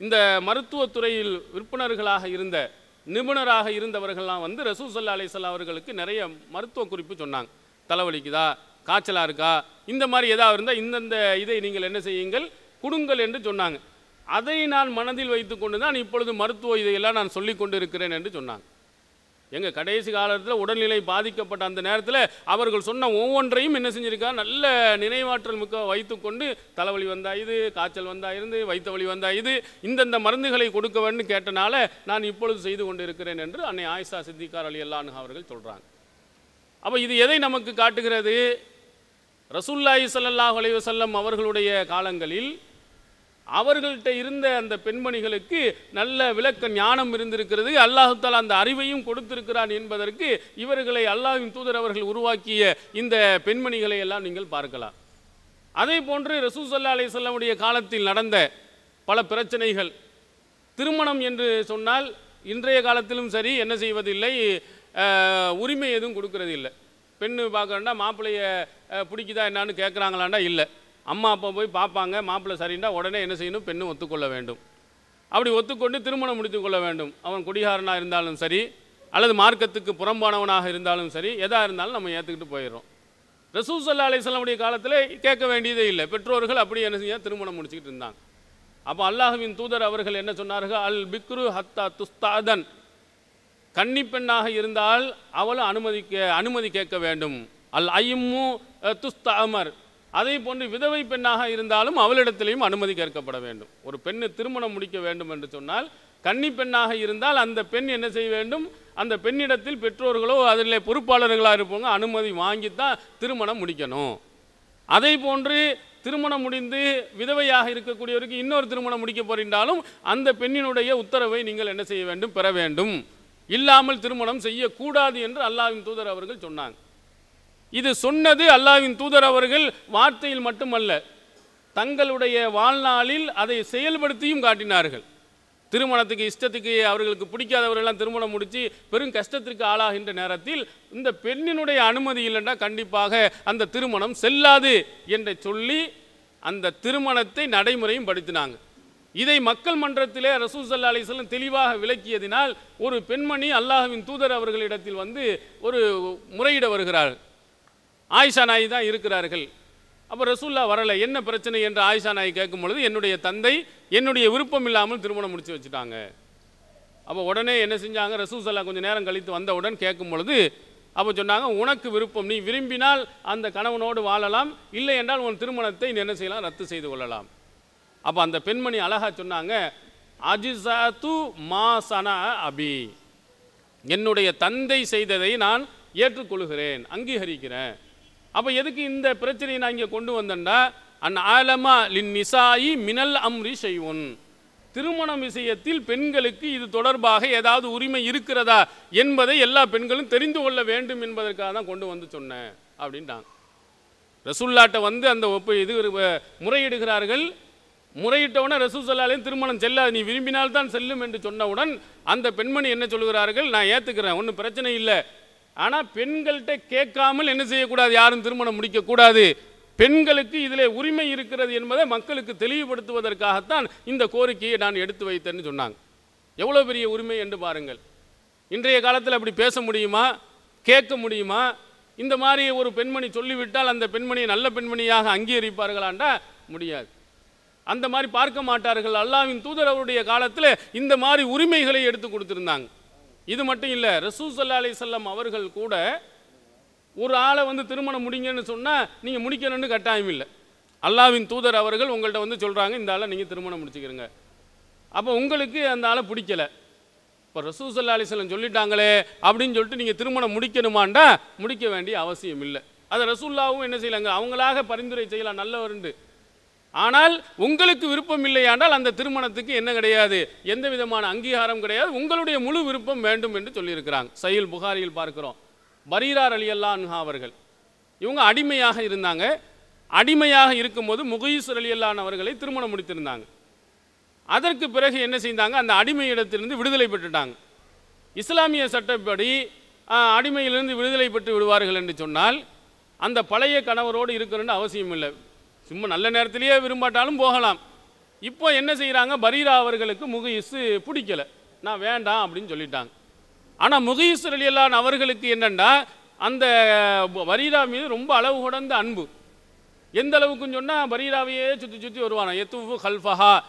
இந்த மருத்துவத்துறையில் விற்பனர்களாக இருந்த நிபுணராக இருந்தவர்கள்லாம் வந்து ரசூசல்லா அலிசல்லா அவர்களுக்கு நிறைய மருத்துவ குறிப்பு சொன்னாங்க. தலைவலிக்குதா? காய்ச்சலாக இருக்கா? இந்த மாதிரி ஏதாவது இருந்தால் இந்தந்த இதை நீங்கள் என்ன செய்யுங்கள்? கொடுங்கள் என்று சொன்னாங்க. அதை நான் மனதில் வைத்துக்கொண்டு தான் இப்பொழுது மருத்துவ இதையெல்லாம் நான் சொல்லிக் கொண்டு இருக்கிறேன் என்று சொன்னாங்க. எங்கள் கடைசி காலத்தில் உடல்நிலை பாதிக்கப்பட்ட அந்த நேரத்தில் அவர்கள் சொன்ன ஒவ்வொன்றையும் என்ன செஞ்சுருக்கா? நல்ல நினைவாற்றல் மிக்க வைத்துக்கொண்டு தலைவலி வந்தா இது காய்ச்சல் வந்தா இருந்து வைத்த வலி வந்தா இது இந்தந்த மருந்துகளை கொடுக்க வேண்டும் கேட்டனால நான் இப்பொழுது செய்து கொண்டு இருக்கிறேன் என்று அன்னை ஆயிஷா சித்திகார் அலி அல்லானு அவர்கள் சொல்கிறாங்க அப்போ இது எதை நமக்கு காட்டுகிறது? ரசூல்லாஹி சல்லாஹ் அலைவசல்லம் அவர்களுடைய காலங்களில் அவர்கள்ட்ட இருந்த அந்த பெண்மணிகளுக்கு நல்ல விளக்க ஞானம் இருந்திருக்கிறது. அல்லாஹு அந்த அறிவையும் கொடுத்திருக்கிறான் என்பதற்கு இவர்களை அல்லாஹின் தூதர் அவர்கள் உருவாக்கிய இந்த பெண்மணிகளை எல்லாம் நீங்கள் பார்க்கலாம். அதே போன்று ரசூல் சல்லா அலைஹி காலத்தில் நடந்த பல பிரச்சனைகள். திருமணம் என்று சொன்னால் இன்றைய காலத்திலும் சரி என்ன செய்வதில்லை உரிமை எதுவும் கொடுக்கறதில்லை. பெண்ணு பார்க்கறேன்டா மாப்பிள்ளைய பிடிக்குதா என்னான்னு கேட்குறாங்களாண்டா இல்லை. அம்மா அப்பா போய் பார்ப்பாங்க மாப்பிள்ளை சரிண்டா உடனே என்ன செய்யணும்? பெண்ணும் ஒத்துக்கொள்ள வேண்டும். அப்படி ஒத்துக்கொண்டு திருமணம் முடித்து கொள்ள வேண்டும். அவன் குடிகாரனாக இருந்தாலும் சரி அல்லது மார்க்கத்துக்கு புறம்பானவனாக இருந்தாலும் சரி எதா இருந்தாலும் நம்ம ஏற்றுக்கிட்டு போயிடுறோம். ரசூசல்லா அலிஸ்லாமுடைய காலத்தில் கேட்க வேண்டியதே இல்லை. பெற்றோர்கள் அப்படி என்ன செய்ய திருமணம் முடிச்சுக்கிட்டு இருந்தாங்க. அப்போ அல்லாஹுவின் தூதர் அவர்கள் என்ன சொன்னார்கள்? அல் பிக்ரு ஹத்தா துஸ்தாதன். கன்னிப்பெண்ணாக இருந்தால் அவளும் அனுமதிக்க அனுமதி கேட்க வேண்டும். அல் ஐம்மு துஸ்தாமர் அதே போன்று விதவை பெண்ணாக இருந்தாலும் அவளிடத்திலையும் அனுமதி கேட்கப்பட வேண்டும். ஒரு பெண்ணு திருமணம் முடிக்க வேண்டும் என்று சொன்னால் கன்னி பெண்ணாக இருந்தால் அந்த பெண் என்ன செய்ய வேண்டும்? அந்த பெண்ணிடத்தில் பெற்றோர்களோ அதில் பொறுப்பாளர்களாக இருப்பவங்க அனுமதி வாங்கித்தான் திருமணம் முடிக்கணும். அதே போன்று திருமணம் முடிந்து விதவையாக இருக்கக்கூடியவருக்கு இன்னொரு திருமணம் முடிக்க போறின்றாலும் அந்த பெண்ணினுடைய உத்தரவை நீங்கள் என்ன செய்ய வேண்டும்? பெற வேண்டும். இல்லாமல் திருமணம் செய்யக்கூடாது என்று அல்லாவின் தூதர் அவர்கள் சொன்னாங்க. இது சொன்னது அல்லாஹ்வின் தூதர் அவர்கள் வார்த்தையில் மட்டுமல்ல. தங்களுடைய வாழ்நாளில் அதை செயல்படுத்தியும் காட்டினார்கள். திருமணத்துக்கு இஷ்டத்துக்கு அவர்களுக்கு பிடிக்காதவர்கள்லாம் திருமணம் முடித்து பெரும் கஷ்டத்திற்கு ஆளாகின்ற நேரத்தில் இந்த பெண்ணினுடைய அனுமதி இல்லைன்னா கண்டிப்பாக அந்த திருமணம் செல்லாது என்று சொல்லி அந்த திருமணத்தை நடைமுறையும் படுத்தினாங்க. இதை மக்கள் மன்றத்திலே ரசூல் சல்லா அலிஸ்லம் தெளிவாக விளக்கியதினால் ஒரு பெண்மணி அல்லாஹ்வின் தூதர் அவர்களிடத்தில் வந்து ஒரு முறையிட வருகிறார்கள் ஆயிஷா நாய் தான் இருக்கிறார்கள். அப்போ ரசூல்லா வரலை என்ன பிரச்சனை என்று ஆயிஷா நாய் கேட்கும் பொழுது என்னுடைய தந்தை என்னுடைய விருப்பம் இல்லாமல் திருமணம் முடிச்சு வச்சுட்டாங்க. அப்போ உடனே என்ன செஞ்சாங்க? ரசூசல்லா கொஞ்சம் நேரம் கழித்து வந்தவுடன் கேட்கும் பொழுது அப்போ சொன்னாங்க உனக்கு விருப்பம் நீ விரும்பினால் அந்த கணவனோடு வாழலாம். இல்லை என்றால் உன் திருமணத்தை நீ என்ன செய்யலாம்? ரத்து செய்து கொள்ளலாம். அப்போ அந்த பெண்மணி அழகா சொன்னாங்க அஜிசாத்து மாசனா அபி. என்னுடைய தந்தை செய்ததை நான் ஏற்றுக்கொள்கிறேன் அங்கீகரிக்கிறேன். அப்போ எதுக்கு இந்த பிரச்சனையை நான் இங்கே கொண்டு வந்தேன்டா அன் ஆலமா லின் நிசாயி மினல் அம்ரி செய்வன் திருமணம் விஷயத்தில் பெண்களுக்கு இது தொடர்பாக ஏதாவது உரிமை இருக்கிறதா என்பதை எல்லா பெண்களும் தெரிந்து கொள்ள வேண்டும் என்பதற்காக தான் கொண்டு வந்து சொன்னேன் அப்படின்ட்டாங்க. ரசூல்லாட்ட வந்து அந்த ஒப்பு இது முறையிடுகிறார்கள். முறையிட்டவுடனே ரசூல் சல்லாலையும் திருமணம் செல்லாது நீ விரும்பினால் தான் செல்லும் என்று சொன்னவுடன் அந்த பெண்மணி என்ன சொல்கிறார்கள்? நான் ஏற்றுக்கிறேன் ஒன்றும் பிரச்சனை இல்லை ஆனால் பெண்கள்கிட்ட கேட்காமல் என்ன செய்யக்கூடாது? யாரும் திருமணம் முடிக்கக்கூடாது. பெண்களுக்கு இதில் உரிமை இருக்கிறது என்பதை மக்களுக்கு தெளிவுபடுத்துவதற்காகத்தான் இந்த கோரிக்கையை நான் எடுத்து வைத்தேன்னு சொன்னாங்க. எவ்வளோ பெரிய உரிமை என்று பாருங்கள். இன்றைய காலத்தில் அப்படி பேச முடியுமா? கேட்க முடியுமா? இந்த மாதிரி ஒரு பெண்மணி சொல்லிவிட்டால் அந்த பெண்மணியை நல்ல பெண்மணியாக அங்கீகரிப்பார்களாண்டா? முடியாது. அந்த மாதிரி பார்க்க மாட்டார்கள். அல்லாவின் தூதர் அவருடைய காலத்தில் இந்த மாதிரி உரிமைகளை எடுத்து கொடுத்துருந்தாங்க. இது மட்டும் இல்லை ரசூசல்லா அலி செல்லம் அவர்கள் கூட ஒரு ஆளை வந்து திருமணம் முடிங்கன்னு சொன்னால் நீங்கள் முடிக்கணும்னு கட்டாயம் இல்லை. அல்லாஹ்வின் தூதர் அவர்கள் உங்கள்கிட்ட வந்து சொல்கிறாங்க இந்த ஆளை நீங்கள் திருமணம் முடிச்சுக்கிறங்க. அப்போ உங்களுக்கு அந்த ஆளை பிடிக்கல. இப்போ ரசூசல்லா அலிஸ்லம் சொல்லிட்டாங்களே அப்படின்னு சொல்லிட்டு நீங்கள் திருமணம் முடிக்கணுமாண்டா முடிக்க வேண்டிய அவசியம் இல்லை. அதை ரசூல்லாவும் என்ன செய்யலாங்க? அவங்களாக பரிந்துரை செய்யலாம் நல்லவருண்டு ஆனால் உங்களுக்கு விருப்பம் இல்லையானால் அந்த திருமணத்துக்கு என்ன கிடையாது? எந்த விதமான அங்கீகாரம் கிடையாது. உங்களுடைய முழு விருப்பம் வேண்டும் என்று சொல்லியிருக்கிறாங்க. சைல் புகாரியில் பார்க்கிறோம். பரீரார் அலி அல்லான்ஹா அவர்கள். இவங்க அடிமையாக இருந்தாங்க. அடிமையாக இருக்கும்போது முகீஸ்வர் அலி அல்லான் அவர்களை திருமணம் முடித்திருந்தாங்க. அதற்கு பிறகு என்ன செய்தாங்க? அந்த அடிமை இடத்திலிருந்து விடுதலை பெற்றுட்டாங்க. இஸ்லாமிய சட்டப்படி அடிமையிலிருந்து விடுதலை பெற்று விடுவார்கள் என்று சொன்னால் அந்த பழைய கணவரோடு இருக்கணும்னு அவசியம் இல்லை சும்மா நல்ல நேரத்திலேயே விரும்பாட்டாலும் போகலாம். இப்போ என்ன செய்கிறாங்க பரீரா அவர்களுக்கு முகீஸு பிடிக்கல. நான் வேண்டாம் அப்படின்னு சொல்லிட்டாங்க. ஆனால் முகீஸ் அலியல்லான் அவர்களுக்கு என்னென்னா அந்த பரீரா மீது ரொம்ப அளவு கடந்த அன்பு. எந்த அளவுக்குன்னு சொன்னால் பரீராவையே சுற்றி சுற்றி வருவானா? எத்துவு ஹல்ஃபஹா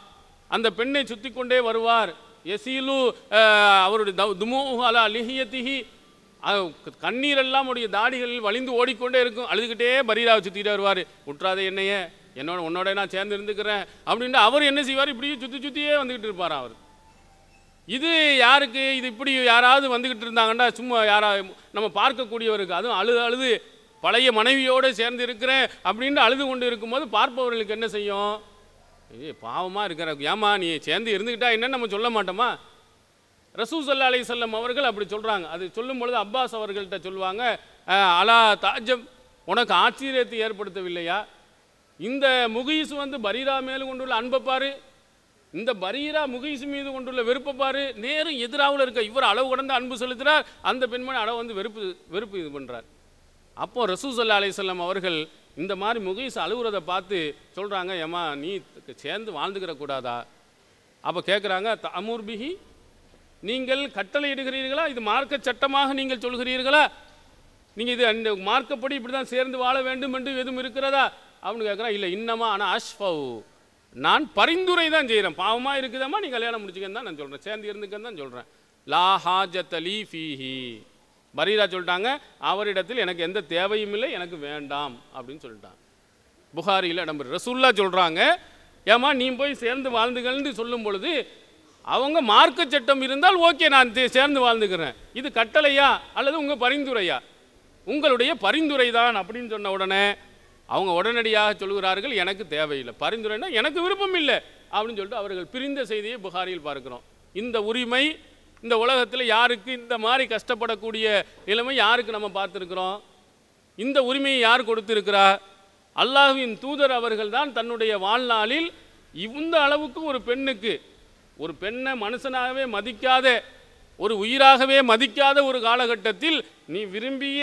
அந்த பெண்ணை சுற்றி கொண்டே வருவார். எசீலு அவருடைய தவ்- அலா லிஹியத்திஹி கண்ணீரெல்லாம் உடைய தாடிகளில் வலிந்து ஓடிக்கொண்டே இருக்கும். அழுதுகிட்டே பரீராவை சுற்றிட்டு வருவார். விட்றாத என்னையே என்னோட உன்னோட நான் சேர்ந்து இருந்துக்கிறேன். அப்படின்ட்டு அவர் என்ன செய்வார்? இப்படியே சுற்றி சுற்றியே வந்துக்கிட்டு இருப்பார் அவர். இது யாருக்கு? இது இப்படி யாராவது வந்துக்கிட்டு இருந்தாங்கன்னா சும்மா யாரா நம்ம பார்க்கக்கூடியவருக்கு. அதுவும் அழுது அழுது பழைய மனைவியோடு சேர்ந்து இருக்கிறேன். அப்படின்ட்டு அழுது கொண்டு இருக்கும்போது பார்ப்பவர்களுக்கு என்ன செய்யும்? ஏ பாவமாக இருக்கிற ஏமா நீ சேர்ந்து இருந்துக்கிட்டா என்னன்னு நம்ம சொல்ல மாட்டோமா? ரசூசல்லா அலி சொல்லம் அவர்கள் அப்படி சொல்கிறாங்க அது சொல்லும் பொழுது அப்பாஸ் அவர்கள்ட்ட சொல்லுவாங்க அலா தாஜம் உனக்கு ஆச்சரியத்தை ஏற்படுத்தவில்லையா? இந்த முகீஸ் வந்து பரீரா மேலும் கொண்டுள்ள அன்பை பாரு. இந்த பரீரா முகீஸ் மீது கொண்டுள்ள வெறுப்பை பாரு. நேரும் எதிராவில் இருக்க இவர் அளவு கடந்து அன்பு செலுத்துகிறார் அந்த பெண்மணி அளவு வந்து வெறுப்பு வெறுப்பு இது பண்ணுறார் அப்போ ரசூசல்லா அலிசல்லாம் அவர்கள் இந்த மாதிரி முகீஸ் அழுகுறதை பார்த்து சொல்கிறாங்க ஏம்மா நீ சேர்ந்து வாழ்ந்துக்கிற கூடாதா? அப்போ கேட்குறாங்க தமூர் பிஹி நீங்கள் கட்டளை இடுகிறீர்களா இது மார்க்க சட்டமாக நீங்கள் சொல்கிறீர்களா? நீங்கள் இது அந்த மார்க்கப்படி இப்படி தான் சேர்ந்து வாழ வேண்டும் என்று எதுவும் இருக்கிறதா? அப்படின்னு கேட்குறான் இல்லை இன்னமா ஆனால் அஷ்ஃபவ். நான் பரிந்துரை தான் செய்கிறேன் பாவமாக இருக்குதாம்மா? நீ கல்யாணம் முடிச்சுக்கன்னு தான் நான் சொல்கிறேன் சேர்ந்து இருந்துக்கன்னு தான் சொல்கிறேன் லா ஹாஜத்தலி ஃபீஹி. பரீரா சொல்லிட்டாங்க அவரிடத்தில் எனக்கு எந்த தேவையும் இல்லை எனக்கு வேண்டாம். அப்படின்னு சொல்லிட்டாங்க புகாரியில் இடம்பெறு ரசூல்லா சொல்கிறாங்க ஏம்மா நீ போய் சேர்ந்து வாழ்ந்துகள்னு சொல்லும் பொழுது அவங்க மார்க்க சட்டம் இருந்தால் ஓகே நான் சேர்ந்து வாழ்ந்துக்கிறேன். இது கட்டளையா அல்லது உங்கள் பரிந்துரையா? உங்களுடைய பரிந்துரை தான் அப்படின்னு சொன்ன உடனே அவங்க உடனடியாக சொல்கிறார்கள் எனக்கு தேவையில்லை. பரிந்துரைனா எனக்கு விருப்பம் இல்லை. அப்படின்னு சொல்லிட்டு அவர்கள் பிரிந்த செய்தியை புகாரியில் பார்க்கிறோம். இந்த உரிமை இந்த உலகத்தில் யாருக்கு இந்த மாதிரி கஷ்டப்படக்கூடிய நிலைமை யாருக்கு நம்ம பார்த்துருக்குறோம்? இந்த உரிமையை யார் கொடுத்திருக்கிறா? அல்லாஹுவின் தூதர் அவர்கள் தான் தன்னுடைய வாழ்நாளில் இந்த அளவுக்கு ஒரு பெண்ணுக்கு ஒரு பெண்ணை மனுஷனாகவே மதிக்காத ஒரு உயிராகவே மதிக்காத ஒரு காலகட்டத்தில் நீ விரும்பிய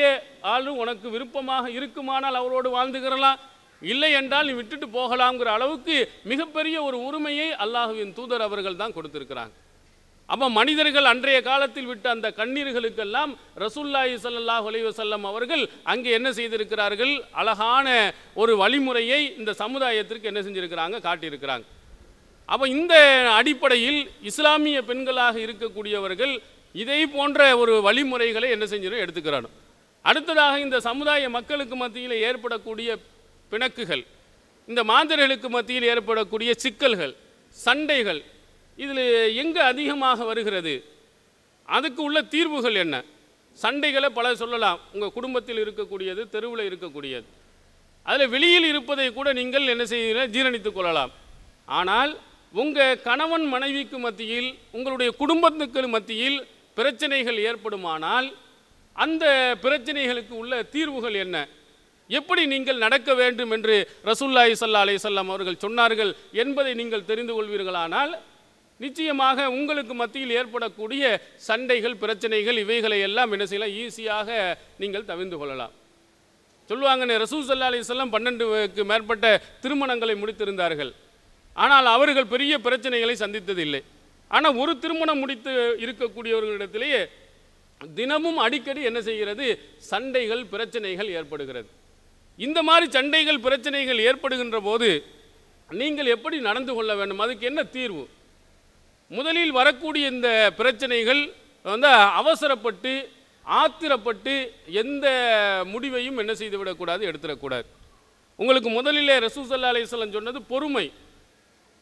ஆளும் உனக்கு விருப்பமாக இருக்குமானால் அவரோடு வாழ்ந்துக்கிறலாம் இல்லை என்றால் நீ விட்டுட்டு போகலாம்ங்கிற அளவுக்கு மிகப்பெரிய ஒரு உரிமையை அல்லாஹுவின் தூதர் அவர்கள் தான் கொடுத்திருக்கிறாங்க. அப்போ மனிதர்கள் அன்றைய காலத்தில் விட்ட அந்த கண்ணீர்களுக்கெல்லாம் ரசூல்லாஹி சல்லாஹ் அலைவசல்லம் அவர்கள் அங்கே என்ன செய்திருக்கிறார்கள்? அழகான ஒரு வழிமுறையை இந்த சமுதாயத்திற்கு என்ன செஞ்சுருக்கிறாங்க? காட்டியிருக்கிறாங்க. அப்போ இந்த அடிப்படையில் இஸ்லாமிய பெண்களாக இருக்கக்கூடியவர்கள் இதை போன்ற ஒரு வழிமுறைகளை என்ன செஞ்சிடும் எடுத்துக்கிறாங்க அடுத்ததாக இந்த சமுதாய மக்களுக்கு மத்தியில் ஏற்படக்கூடிய பிணக்குகள் இந்த மாந்தர்களுக்கு மத்தியில் ஏற்படக்கூடிய சிக்கல்கள் சண்டைகள் இதில் எங்கே அதிகமாக வருகிறது? அதுக்கு உள்ள தீர்வுகள் என்ன? சண்டைகளை பல சொல்லலாம். உங்கள் குடும்பத்தில் இருக்கக்கூடியது தெருவில் இருக்கக்கூடியது. அதில் வெளியில் இருப்பதை கூட நீங்கள் என்ன செய்ய ஜீரணித்துக் கொள்ளலாம். ஆனால் உங்கள் கணவன் மனைவிக்கு மத்தியில் உங்களுடைய குடும்பத்துக்கு மத்தியில் பிரச்சனைகள் ஏற்படுமானால் அந்த பிரச்சனைகளுக்கு உள்ள தீர்வுகள் என்ன? எப்படி நீங்கள் நடக்க வேண்டும் என்று ரசூல்லாய் சல்லா அலைஹிஸ்ஸலாம் அவர்கள் சொன்னார்கள் என்பதை நீங்கள் தெரிந்து கொள்வீர்களானால் நிச்சயமாக உங்களுக்கு மத்தியில் ஏற்படக்கூடிய சண்டைகள் பிரச்சனைகள் இவைகளை எல்லாம் என்ன செய்யலாம்? ஈஸியாக நீங்கள் தவிர்ந்து கொள்ளலாம். சொல்லுவாங்கன்னு ரசூல் சல்லா அலிஸ்லாம் பன்னெண்டுக்கு மேற்பட்ட திருமணங்களை முடித்திருந்தார்கள். ஆனால் அவர்கள் பெரிய பிரச்சனைகளை சந்தித்ததில்லை. ஆனால் ஒரு திருமணம் முடித்து இருக்கக்கூடியவர்களிடத்திலேயே தினமும் அடிக்கடி என்ன செய்கிறது? சண்டைகள் பிரச்சனைகள் ஏற்படுகிறது. இந்த மாதிரி சண்டைகள் பிரச்சனைகள் ஏற்படுகின்ற போது நீங்கள் எப்படி நடந்து கொள்ள வேண்டும்? அதுக்கு என்ன தீர்வு? முதலில் வரக்கூடிய இந்த பிரச்சனைகள் வந்து அவசரப்பட்டு ஆத்திரப்பட்டு எந்த முடிவையும் என்ன செய்துவிடக்கூடாது எடுத்துடக்கூடாது. உங்களுக்கு முதலிலே ரசூசல்லா அலிஸ்லாம் சொன்னது பொறுமை.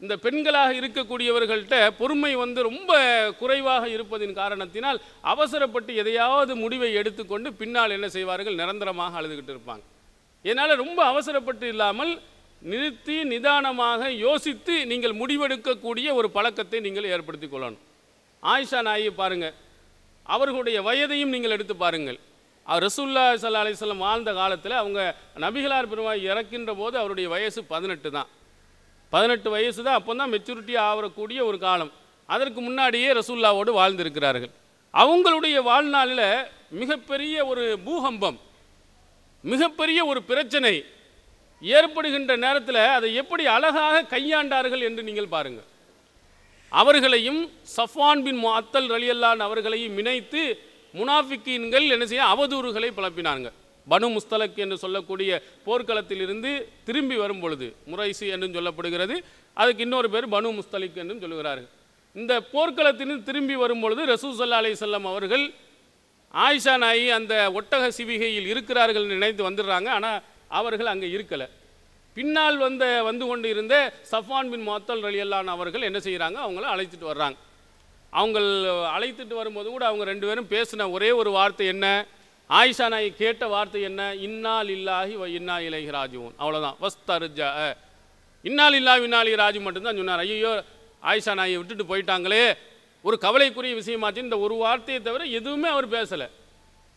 இந்த பெண்களாக இருக்கக்கூடியவர்கள்ட்ட பொறுமை வந்து ரொம்ப குறைவாக இருப்பதின் காரணத்தினால் அவசரப்பட்டு எதையாவது முடிவை எடுத்துக்கொண்டு பின்னால் என்ன செய்வார்கள்? நிரந்தரமாக அழுதுகிட்டு இருப்பாங்க. இதனால் ரொம்ப அவசரப்பட்டு இல்லாமல் நிறுத்தி நிதானமாக யோசித்து நீங்கள் முடிவெடுக்கக்கூடிய ஒரு பழக்கத்தை நீங்கள் ஏற்படுத்தி கொள்ளணும். ஆயிஷா நாயை பாருங்கள் அவர்களுடைய வயதையும் நீங்கள் எடுத்து பாருங்கள். அவர் ரசூல்லா சல்லா அலிஸ்லாம் வாழ்ந்த காலத்தில் அவங்க நபிகளார் பெருமாள் இறக்கின்ற போது அவருடைய வயசு பதினெட்டு தான். பதினெட்டு வயசு தான் அப்போ தான் மெச்சூரிட்டி ஆகக்கூடிய ஒரு காலம். அதற்கு முன்னாடியே ரசூல்லாவோடு வாழ்ந்திருக்கிறார்கள். அவங்களுடைய வாழ்நாளில் மிகப்பெரிய ஒரு பூகம்பம் மிகப்பெரிய ஒரு பிரச்சனை ஏற்படுகின்ற நேரத்தில் அதை எப்படி அழகாக கையாண்டார்கள் என்று நீங்கள் பாருங்கள். அவர்களையும் சஃபான் பின் முஅத்தல் ரலியல்லான் அவர்களையும் இணைத்து முனாஃபிக்கீன்கள் என்ன செய்ய அவதூறுகளை பழப்பினார்கள் பனு முஸ்தலக் என்று சொல்லக்கூடிய போர்க்களத்திலிருந்து திரும்பி வரும் பொழுது முரைசு என்றும் சொல்லப்படுகிறது. அதுக்கு இன்னொரு பேர் பனு முஸ்தலிக் என்றும் சொல்கிறார்கள் இந்த போர்க்களத்திலிருந்து திரும்பி வரும்பொழுது ரசூசல்லா அலி சொல்லம் அவர்கள் ஆயிஷா நாயி அந்த ஒட்டக சிவிகையில் இருக்கிறார்கள் நினைத்து வந்துடுறாங்க. ஆனால் அவர்கள் அங்கே இருக்கலை. பின்னால் வந்த வந்து கொண்டு இருந்த சஃபான் பின் மொத்தல் ரலியல்லான் அவர்கள் என்ன செய்கிறாங்க? அவங்கள அழைத்துட்டு வர்றாங்க. அவங்கள் அழைத்துட்டு வரும்போது கூட அவங்க ரெண்டு பேரும் பேசின ஒரே ஒரு வார்த்தை என்ன? ஆயிஷா நாய் கேட்ட வார்த்தை என்ன? இன்னால் இல்லாஹி வ இன்னா இலகி ராஜுவன் அவ்வளோதான் வஸ்தருஜா. இன்னால் இல்லா இன்னாலி ராஜு மட்டும்தான் சொன்னார். ஐயோ ஆயிஷா நாயை விட்டுட்டு போயிட்டாங்களே. ஒரு கவலைக்குரிய விஷயமாச்சு. இந்த ஒரு வார்த்தையை தவிர எதுவுமே அவர் பேசலை.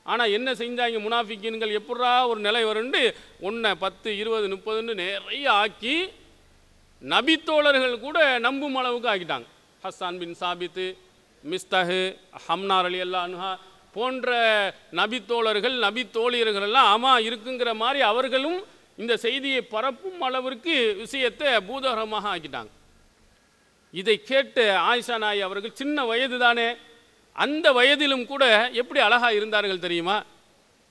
ஆனால் என்ன செஞ்சாங்க முனாஃபிக்கின்கள்? எப்படா ஒரு நிலை வரும்னு ஒன்றை பத்து இருபது முப்பதுன்னு நிறைய ஆக்கி நபித்தோழர்கள் கூட நம்பும் அளவுக்கு ஆக்கிட்டாங்க. ஹஸ்ஸான் பின் சாபித்து மிஸ்தஹு ஹம்னார் அலி அல்லான்ஹா போன்ற நபித்தோழர்கள் நபித்தோழியர்கள் எல்லாம் ஆமாம் இருக்குங்கிற மாதிரி அவர்களும் இந்த செய்தியை பரப்பும் அளவிற்கு விஷயத்தை பூதகரமாக ஆக்கிட்டாங்க. இதை கேட்டு ஆயிஷா நாய் அவர்கள் சின்ன வயது தானே அந்த வயதிலும் கூட எப்படி அழகா இருந்தார்கள் தெரியுமா?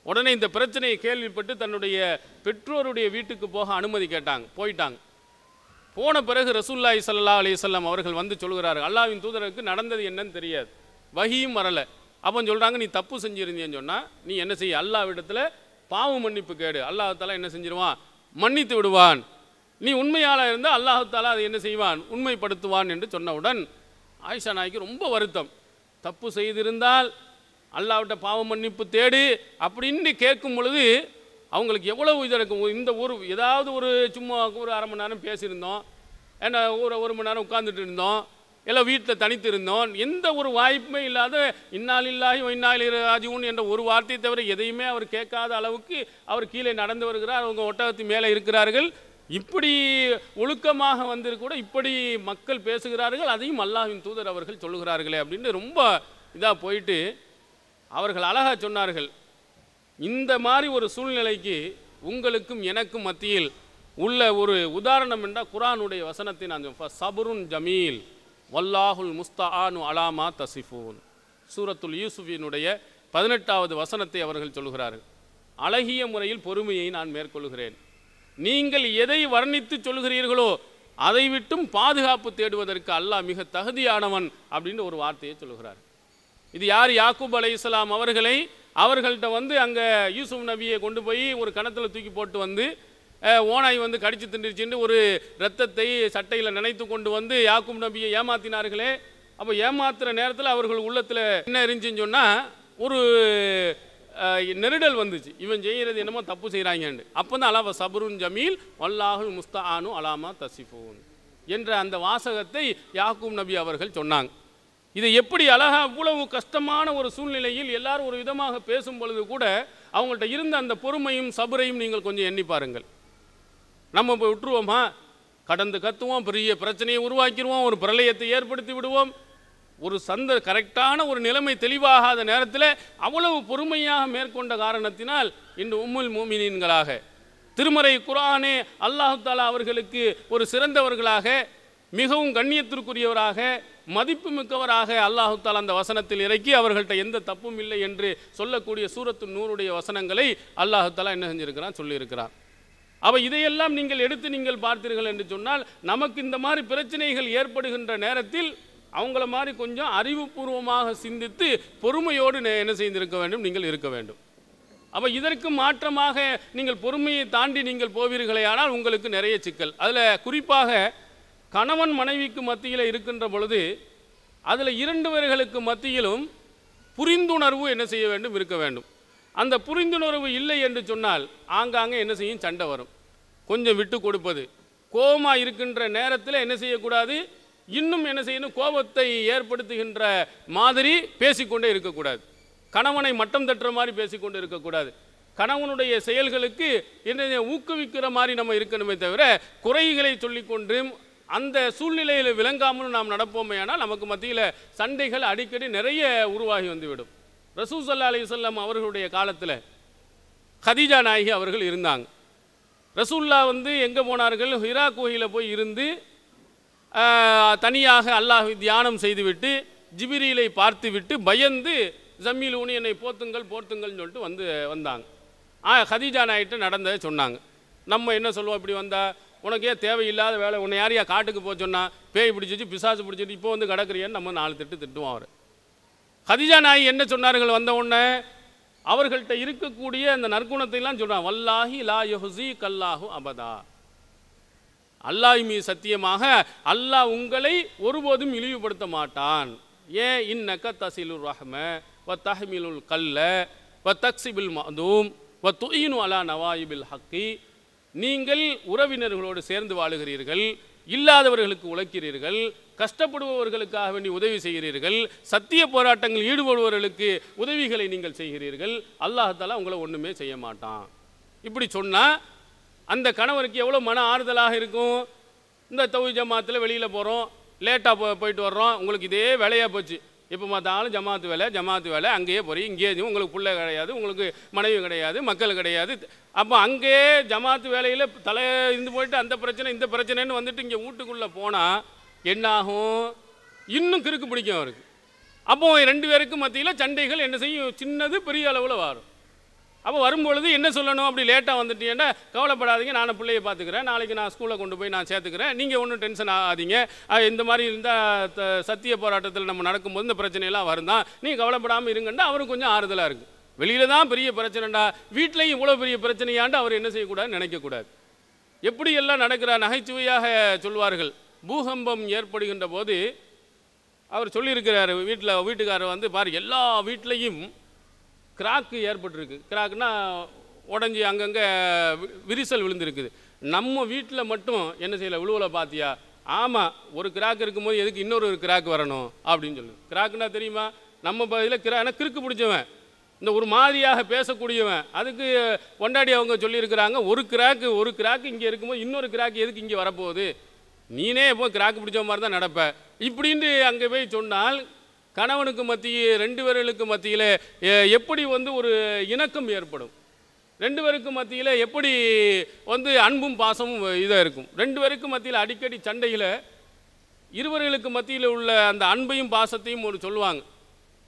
உடனே இந்த பிரச்சனையை கேள்விப்பட்டு தன்னுடைய பெற்றோருடைய வீட்டுக்கு போக அனுமதி கேட்டாங்க போயிட்டாங்க. போன பிறகு ரசூல்லாய் சல்லா அலி அவர்கள் வந்து சொல்கிறார்கள் அல்லாவின் தூதருக்கு நடந்தது என்னன்னு தெரியாது. வகியும் வரலை. அப்போ சொல்கிறாங்க நீ தப்பு செஞ்சிருந்தேன்னு சொன்னால் நீ என்ன செய்ய? அல்லாவிடத்தில் பாவ மன்னிப்பு கேடு. அல்லாஹாலா என்ன செஞ்சிருவான்? மன்னித்து விடுவான். நீ உண்மையாளாக இருந்தால் அல்லாஹாலா அதை என்ன செய்வான்? உண்மைப்படுத்துவான் என்று சொன்னவுடன் ஆயிஷா நாய்க்கு ரொம்ப வருத்தம். தப்பு செய்திருந்தால் அல்லாவிட்ட பாவ மன்னிப்பு தேடு அப்படின்னு கேட்கும் பொழுது அவங்களுக்கு எவ்வளவு இது இருக்கும் இந்த ஒரு ஏதாவது ஒரு சும்மா ஒரு அரை மணி நேரம் பேசியிருந்தோம். ஏன்னா ஒரு ஒரு மணி நேரம் உட்காந்துட்டு இருந்தோம். எல்லாம் வீட்டில் தனித்து இருந்தோம் எந்த ஒரு வாய்ப்புமே இல்லாத இன்னாலில்லாஹி இன்னாலி ராஜுவன் என்ற ஒரு வார்த்தையை தவிர எதையுமே அவர் கேட்காத அளவுக்கு அவர் கீழே நடந்து வருகிறார். அவங்க ஒட்டகத்து மேலே இருக்கிறார்கள். இப்படி ஒழுக்கமாக வந்து கூட இப்படி மக்கள் பேசுகிறார்கள். அதையும் அல்லாஹின் தூதர் அவர்கள் சொல்லுகிறார்களே அப்படின்னு ரொம்ப இதாக போயிட்டு அவர்கள் அழகாக சொன்னார்கள். இந்த மாதிரி ஒரு சூழ்நிலைக்கு உங்களுக்கும் எனக்கும் மத்தியில் உள்ள ஒரு உதாரணம் என்றால் குரானுடைய வசனத்தை நான் சபருன் ஜமீல். வல்லாஹுல் முஸ்தானு அலாமா தசிஃபூன். சூரத்துல் யூசுஃபினுடைய பதினெட்டாவது வசனத்தை அவர்கள் சொல்கிறார்கள் அழகிய முறையில் பொறுமையை நான் மேற்கொள்கிறேன் நீங்கள் எதை வர்ணித்து சொல்கிறீர்களோ அதை விட்டும் பாதுகாப்பு தேடுவதற்கு அல்லாஹ் மிக தகுதியானவன் அப்படின்னு ஒரு வார்த்தையை சொல்கிறார் இது யார்? யாக்கூப் அலைஹிஸ்ஸலாம் அவர்களை அவர்கள்ட்ட வந்து அங்கே யூசுப் நபியை கொண்டு போய் ஒரு கணத்தில் தூக்கி போட்டு வந்து ஓனாய் ஓநாய் வந்து கடிச்சு தின்றுச்சுன்னு ஒரு ரத்தத்தை சட்டையில் நினைத்து கொண்டு வந்து யாக்கும் நபியை ஏமாத்தினார்களே. அப்போ ஏமாத்துற நேரத்தில் அவர்கள் உள்ளத்தில் என்ன இருந்துச்சுன்னு சொன்னால் ஒரு நெருடல் வந்துச்சு. இவன் செய்கிறது என்னமோ தப்பு செய்கிறாங்கன்னு அப்போ தான் அலாவ சபருன் ஜமீல் வல்லாஹுல் முஸ்தானு அலாமா தசிஃபூன் என்ற அந்த வாசகத்தை யாக்கூப் நபி அவர்கள் சொன்னாங்க. இதை எப்படி அழகா இவ்வளவு கஷ்டமான ஒரு சூழ்நிலையில் எல்லாரும் ஒரு விதமாக பேசும் பொழுது கூட அவங்கள்ட்ட இருந்த அந்த பொறுமையும் சபரையும் நீங்கள் கொஞ்சம் எண்ணி பாருங்கள். நம்ம போய் விட்டுருவோமா? கடந்து கத்துவோம் பெரிய பிரச்சனையை உருவாக்கிடுவோம் ஒரு பிரளயத்தை ஏற்படுத்தி விடுவோம். ஒரு சந்த கரெக்டான ஒரு நிலைமை தெளிவாகாத நேரத்தில் அவ்வளவு பொறுமையாக மேற்கொண்ட காரணத்தினால் இன்று உம்முல் மூமினீன்களாக திருமறை குரானே அல்லாஹு தாலா அவர்களுக்கு ஒரு சிறந்தவர்களாக மிகவும் கண்ணியத்திற்குரியவராக மதிப்பு மிக்கவராக அல்லாஹு தாலா அந்த வசனத்தில் இறக்கி அவர்கள்ட்ட எந்த தப்பும் இல்லை என்று சொல்லக்கூடிய சூரத்து நூறுடைய வசனங்களை அல்லாஹு தாலா என்ன செஞ்சிருக்கிறான் சொல்லியிருக்கிறான். அவ இதையெல்லாம் நீங்கள் எடுத்து நீங்கள் பார்த்தீர்கள் என்று சொன்னால் நமக்கு இந்த மாதிரி பிரச்சனைகள் ஏற்படுகின்ற நேரத்தில் அவங்கள மாதிரி கொஞ்சம் அறிவுபூர்வமாக சிந்தித்து பொறுமையோடு என்ன செய்திருக்க வேண்டும்? நீங்கள் இருக்க வேண்டும். அப்போ இதற்கு மாற்றமாக நீங்கள் பொறுமையை தாண்டி நீங்கள் போவீர்களே ஆனால் உங்களுக்கு நிறைய சிக்கல். அதில் குறிப்பாக கணவன் மனைவிக்கு மத்தியில் இருக்கின்ற பொழுது அதில் இரண்டு பேர்களுக்கு மத்தியிலும் புரிந்துணர்வு என்ன செய்ய வேண்டும்? இருக்க வேண்டும். அந்த புரிந்துணர்வு இல்லை என்று சொன்னால் ஆங்காங்கே என்ன செய்யும்? சண்டை வரும். கொஞ்சம் விட்டு கொடுப்பது. கோபமாக இருக்கின்ற நேரத்தில் என்ன செய்யக்கூடாது? இன்னும் என்ன செய்யணும்? கோபத்தை ஏற்படுத்துகின்ற மாதிரி பேசிக்கொண்டே இருக்கக்கூடாது. கணவனை மட்டம் தட்டுற மாதிரி பேசிக்கொண்டு இருக்கக்கூடாது. கணவனுடைய செயல்களுக்கு என்ன ஊக்குவிக்கிற மாதிரி நம்ம இருக்கணுமே தவிர குறைகளை சொல்லிக்கொண்டும் அந்த சூழ்நிலையில் விளங்காமல் நாம் நடப்போமே ஆனால் நமக்கு மத்தியில் சண்டைகள் அடிக்கடி நிறைய உருவாகி வந்துவிடும். ரசூசல்லா அலிசல்லாம் அவர்களுடைய காலத்தில் ஹதீஜா நாயகி அவர்கள் இருந்தாங்க. ரசூல்லா வந்து எங்கே போனார்கள்? ஹிரா கோயிலில் போய் இருந்து தனியாக அல்லாஹ் தியானம் செய்துவிட்டு ஜிபிரியிலை பார்த்துவிட்டு பயந்து ஜம்மீல் ஊனி என்னை போத்துங்கள் போர்த்துங்கள்னு சொல்லிட்டு வந்து வந்தாங்க. ஆ ஹதீஜா நாயிட்ட நடந்ததை சொன்னாங்க. நம்ம என்ன சொல்லுவோம்? இப்படி வந்தால் உனக்கே தேவையில்லாத வேலை? உன்னை யாரையா காட்டுக்கு போக பேய் பிடிச்சிச்சு பிசாசு பிடிச்சிட்டு இப்போ வந்து கிடக்குறியன்னு நம்ம நாலு திட்டு திட்டுவோம் அவர். ஹதிஜா நாய் என்ன சொன்னார்கள் வந்த உடனே அவர்கள்ட்ட இருக்கக்கூடிய அந்த நற்குணத்தை எல்லாம் வல்லாஹி லா யஹுசி கல்லாஹு அபதா. அல்லாஹ் மீ சத்தியமாக அல்லாஹ் உங்களை ஒருபோதும் இழிவுபடுத்த மாட்டான். ஏன் இன்னக்க தசிலுர் ரஹ்ம வ தஹ்மிலுல் கல்ல வ தக்சிபில் மதூம் வ துயினு அலா நவாயிபில் ஹக்கி. நீங்கள் உறவினர்களோடு சேர்ந்து வாழுகிறீர்கள் இல்லாதவர்களுக்கு உழைக்கிறீர்கள் கஷ்டப்படுபவர்களுக்காக வேண்டி உதவி செய்கிறீர்கள். சத்திய போராட்டங்கள் ஈடுபடுபவர்களுக்கு உதவிகளை நீங்கள் செய்கிறீர்கள். அல்லாஹாலா உங்களை ஒன்றுமே செய்ய மாட்டான். இப்படி சொன்னால் அந்த கணவருக்கு எவ்வளோ மன ஆறுதலாக இருக்கும்? இந்த தவி ஜமாத்தில் வெளியில் போகிறோம் லேட்டாக போ போயிட்டு வர்றோம் உங்களுக்கு இதே வேலையாக போச்சு. இப்போ பார்த்தாலும் ஜமாத்து வேலை ஜமாத்து வேலை அங்கேயே போகிறீங்க இங்கேயும் உங்களுக்கு பிள்ளை கிடையாது உங்களுக்கு மனைவி கிடையாது மக்கள் கிடையாது. அப்போ அங்கேயே ஜமாத்து வேலையில் தலை இருந்து போயிட்டு அந்த பிரச்சனை இந்த பிரச்சனைன்னு வந்துட்டு இங்கே வீட்டுக்குள்ளே போனால் என்னாகும்? இன்னும் கிறுக்கு பிடிக்கும் அவருக்கு. அப்போ ரெண்டு பேருக்கும் மத்தியில் சண்டைகள் என்ன செய்யும்? சின்னது பெரிய அளவில் வரும். அப்போ வரும்பொழுது என்ன சொல்லணும்? அப்படி லேட்டாக வந்துட்டீங்கன்னா கவலைப்படாதீங்க. நான் பிள்ளையை பார்த்துக்கிறேன். நாளைக்கு நான் ஸ்கூலில் கொண்டு போய் நான் சேர்த்துக்கிறேன். நீங்கள் ஒன்றும் டென்ஷன் ஆகாதீங்க. இந்த மாதிரி இருந்தால் சத்திய போராட்டத்தில் நம்ம நடக்கும்போது இந்த பிரச்சனையெல்லாம் வருந்தான் நீங்கள் கவலைப்படாமல் இருங்கண்டா அவருக்கு கொஞ்சம் ஆறுதலாக இருக்குது வெளியில தான் பெரிய பிரச்சனைடா. வீட்லேயும் இவ்வளோ பெரிய பிரச்சனையாண்டு அவர் என்ன செய்யக்கூடாது நினைக்கக்கூடாது. எப்படி எல்லாம் நடக்கிற? நகைச்சுவையாக சொல்வார்கள். பூகம்பம் ஏற்படுகின்ற போது அவர் சொல்லியிருக்கிறார் வீட்டில் வீட்டுக்காரர் வந்து பாரு எல்லா வீட்லேயும் கிராக்கு ஏற்பட்டிருக்கு. கிராக்குனா உடஞ்சி அங்கங்கே வி- விரிசல் விழுந்திருக்குது. நம்ம வீட்டில் மட்டும் என்ன செய்யல விழுவலை பார்த்தியா ஆமாம் ஒரு கிராக் இருக்கும்போது எதுக்கு இன்னொரு ஒரு கிராக் வரணும்? அப்படின்னு சொல்லு கிராக்குனா தெரியுமா? நம்ம பகுதியில் கிரா ஏன்னா கிறுக்கு பிடிச்சவன். இந்த ஒரு மாதிரியாக பேசக்கூடியவன். அதுக்கு கொண்டாடி அவங்க சொல்லியிருக்கிறாங்க ஒரு கிராக்கு ஒரு கிராக்கு இங்கே இருக்கும்போது இன்னொரு கிராக் எதுக்கு இங்கே வரப்போகுது? நீனே எப்போ கிராக்கு பிடிச்ச மாதிரி தான் நடப்ப? இப்படின்னு அங்கே போய் சொன்னால் கணவனுக்கு மத்திய ரெண்டு பேர்களுக்கு மத்தியில் எப்படி வந்து ஒரு இணக்கம் ஏற்படும்? ரெண்டு பேருக்கு மத்தியில் எப்படி வந்து அன்பும் பாசமும் இதாக இருக்கும்? ரெண்டு பேருக்கு மத்தியில் அடிக்கடி சண்டையில் இருவர்களுக்கு மத்தியில் உள்ள அந்த அன்பையும் பாசத்தையும் ஒரு சொல்லுவாங்க.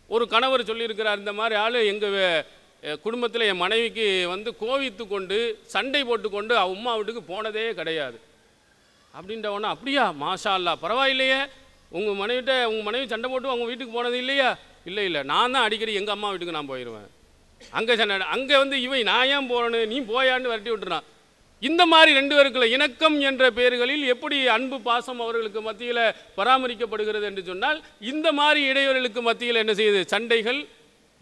ஒரு கணவர் சொல்லியிருக்கிறார் இந்த மாதிரி ஆள் எங்கள் குடும்பத்தில் என் மனைவிக்கு வந்து கோவித்து கொண்டு சண்டை போட்டுக்கொண்டு அவ உம்மா வீட்டுக்கு போனதே கிடையாது. அப்படின்ற ஒன்று அப்படியா? மாஷா அல்லா பரவாயில்லையே. உங்கள் மனைவிட்ட உங்கள் மனைவி சண்டை போட்டு அவங்க வீட்டுக்கு போனது இல்லையா? இல்லை இல்லை. நான் தான் அடிக்கடி எங்கள் அம்மா வீட்டுக்கு நான் போயிடுவேன் அங்கே சண்டை அங்கே வந்து இவன் நான் ஏன் போகணும் நீ போயான்னு விரட்டி விட்டுறான். இந்த மாதிரி ரெண்டு பேருக்குள்ள இணக்கம் என்ற பெயர்களில் எப்படி அன்பு பாசம் அவர்களுக்கு மத்தியில் பராமரிக்கப்படுகிறது என்று சொன்னால் இந்த மாதிரி இடையூறுகளுக்கு மத்தியில் என்ன செய்யுது சண்டைகள்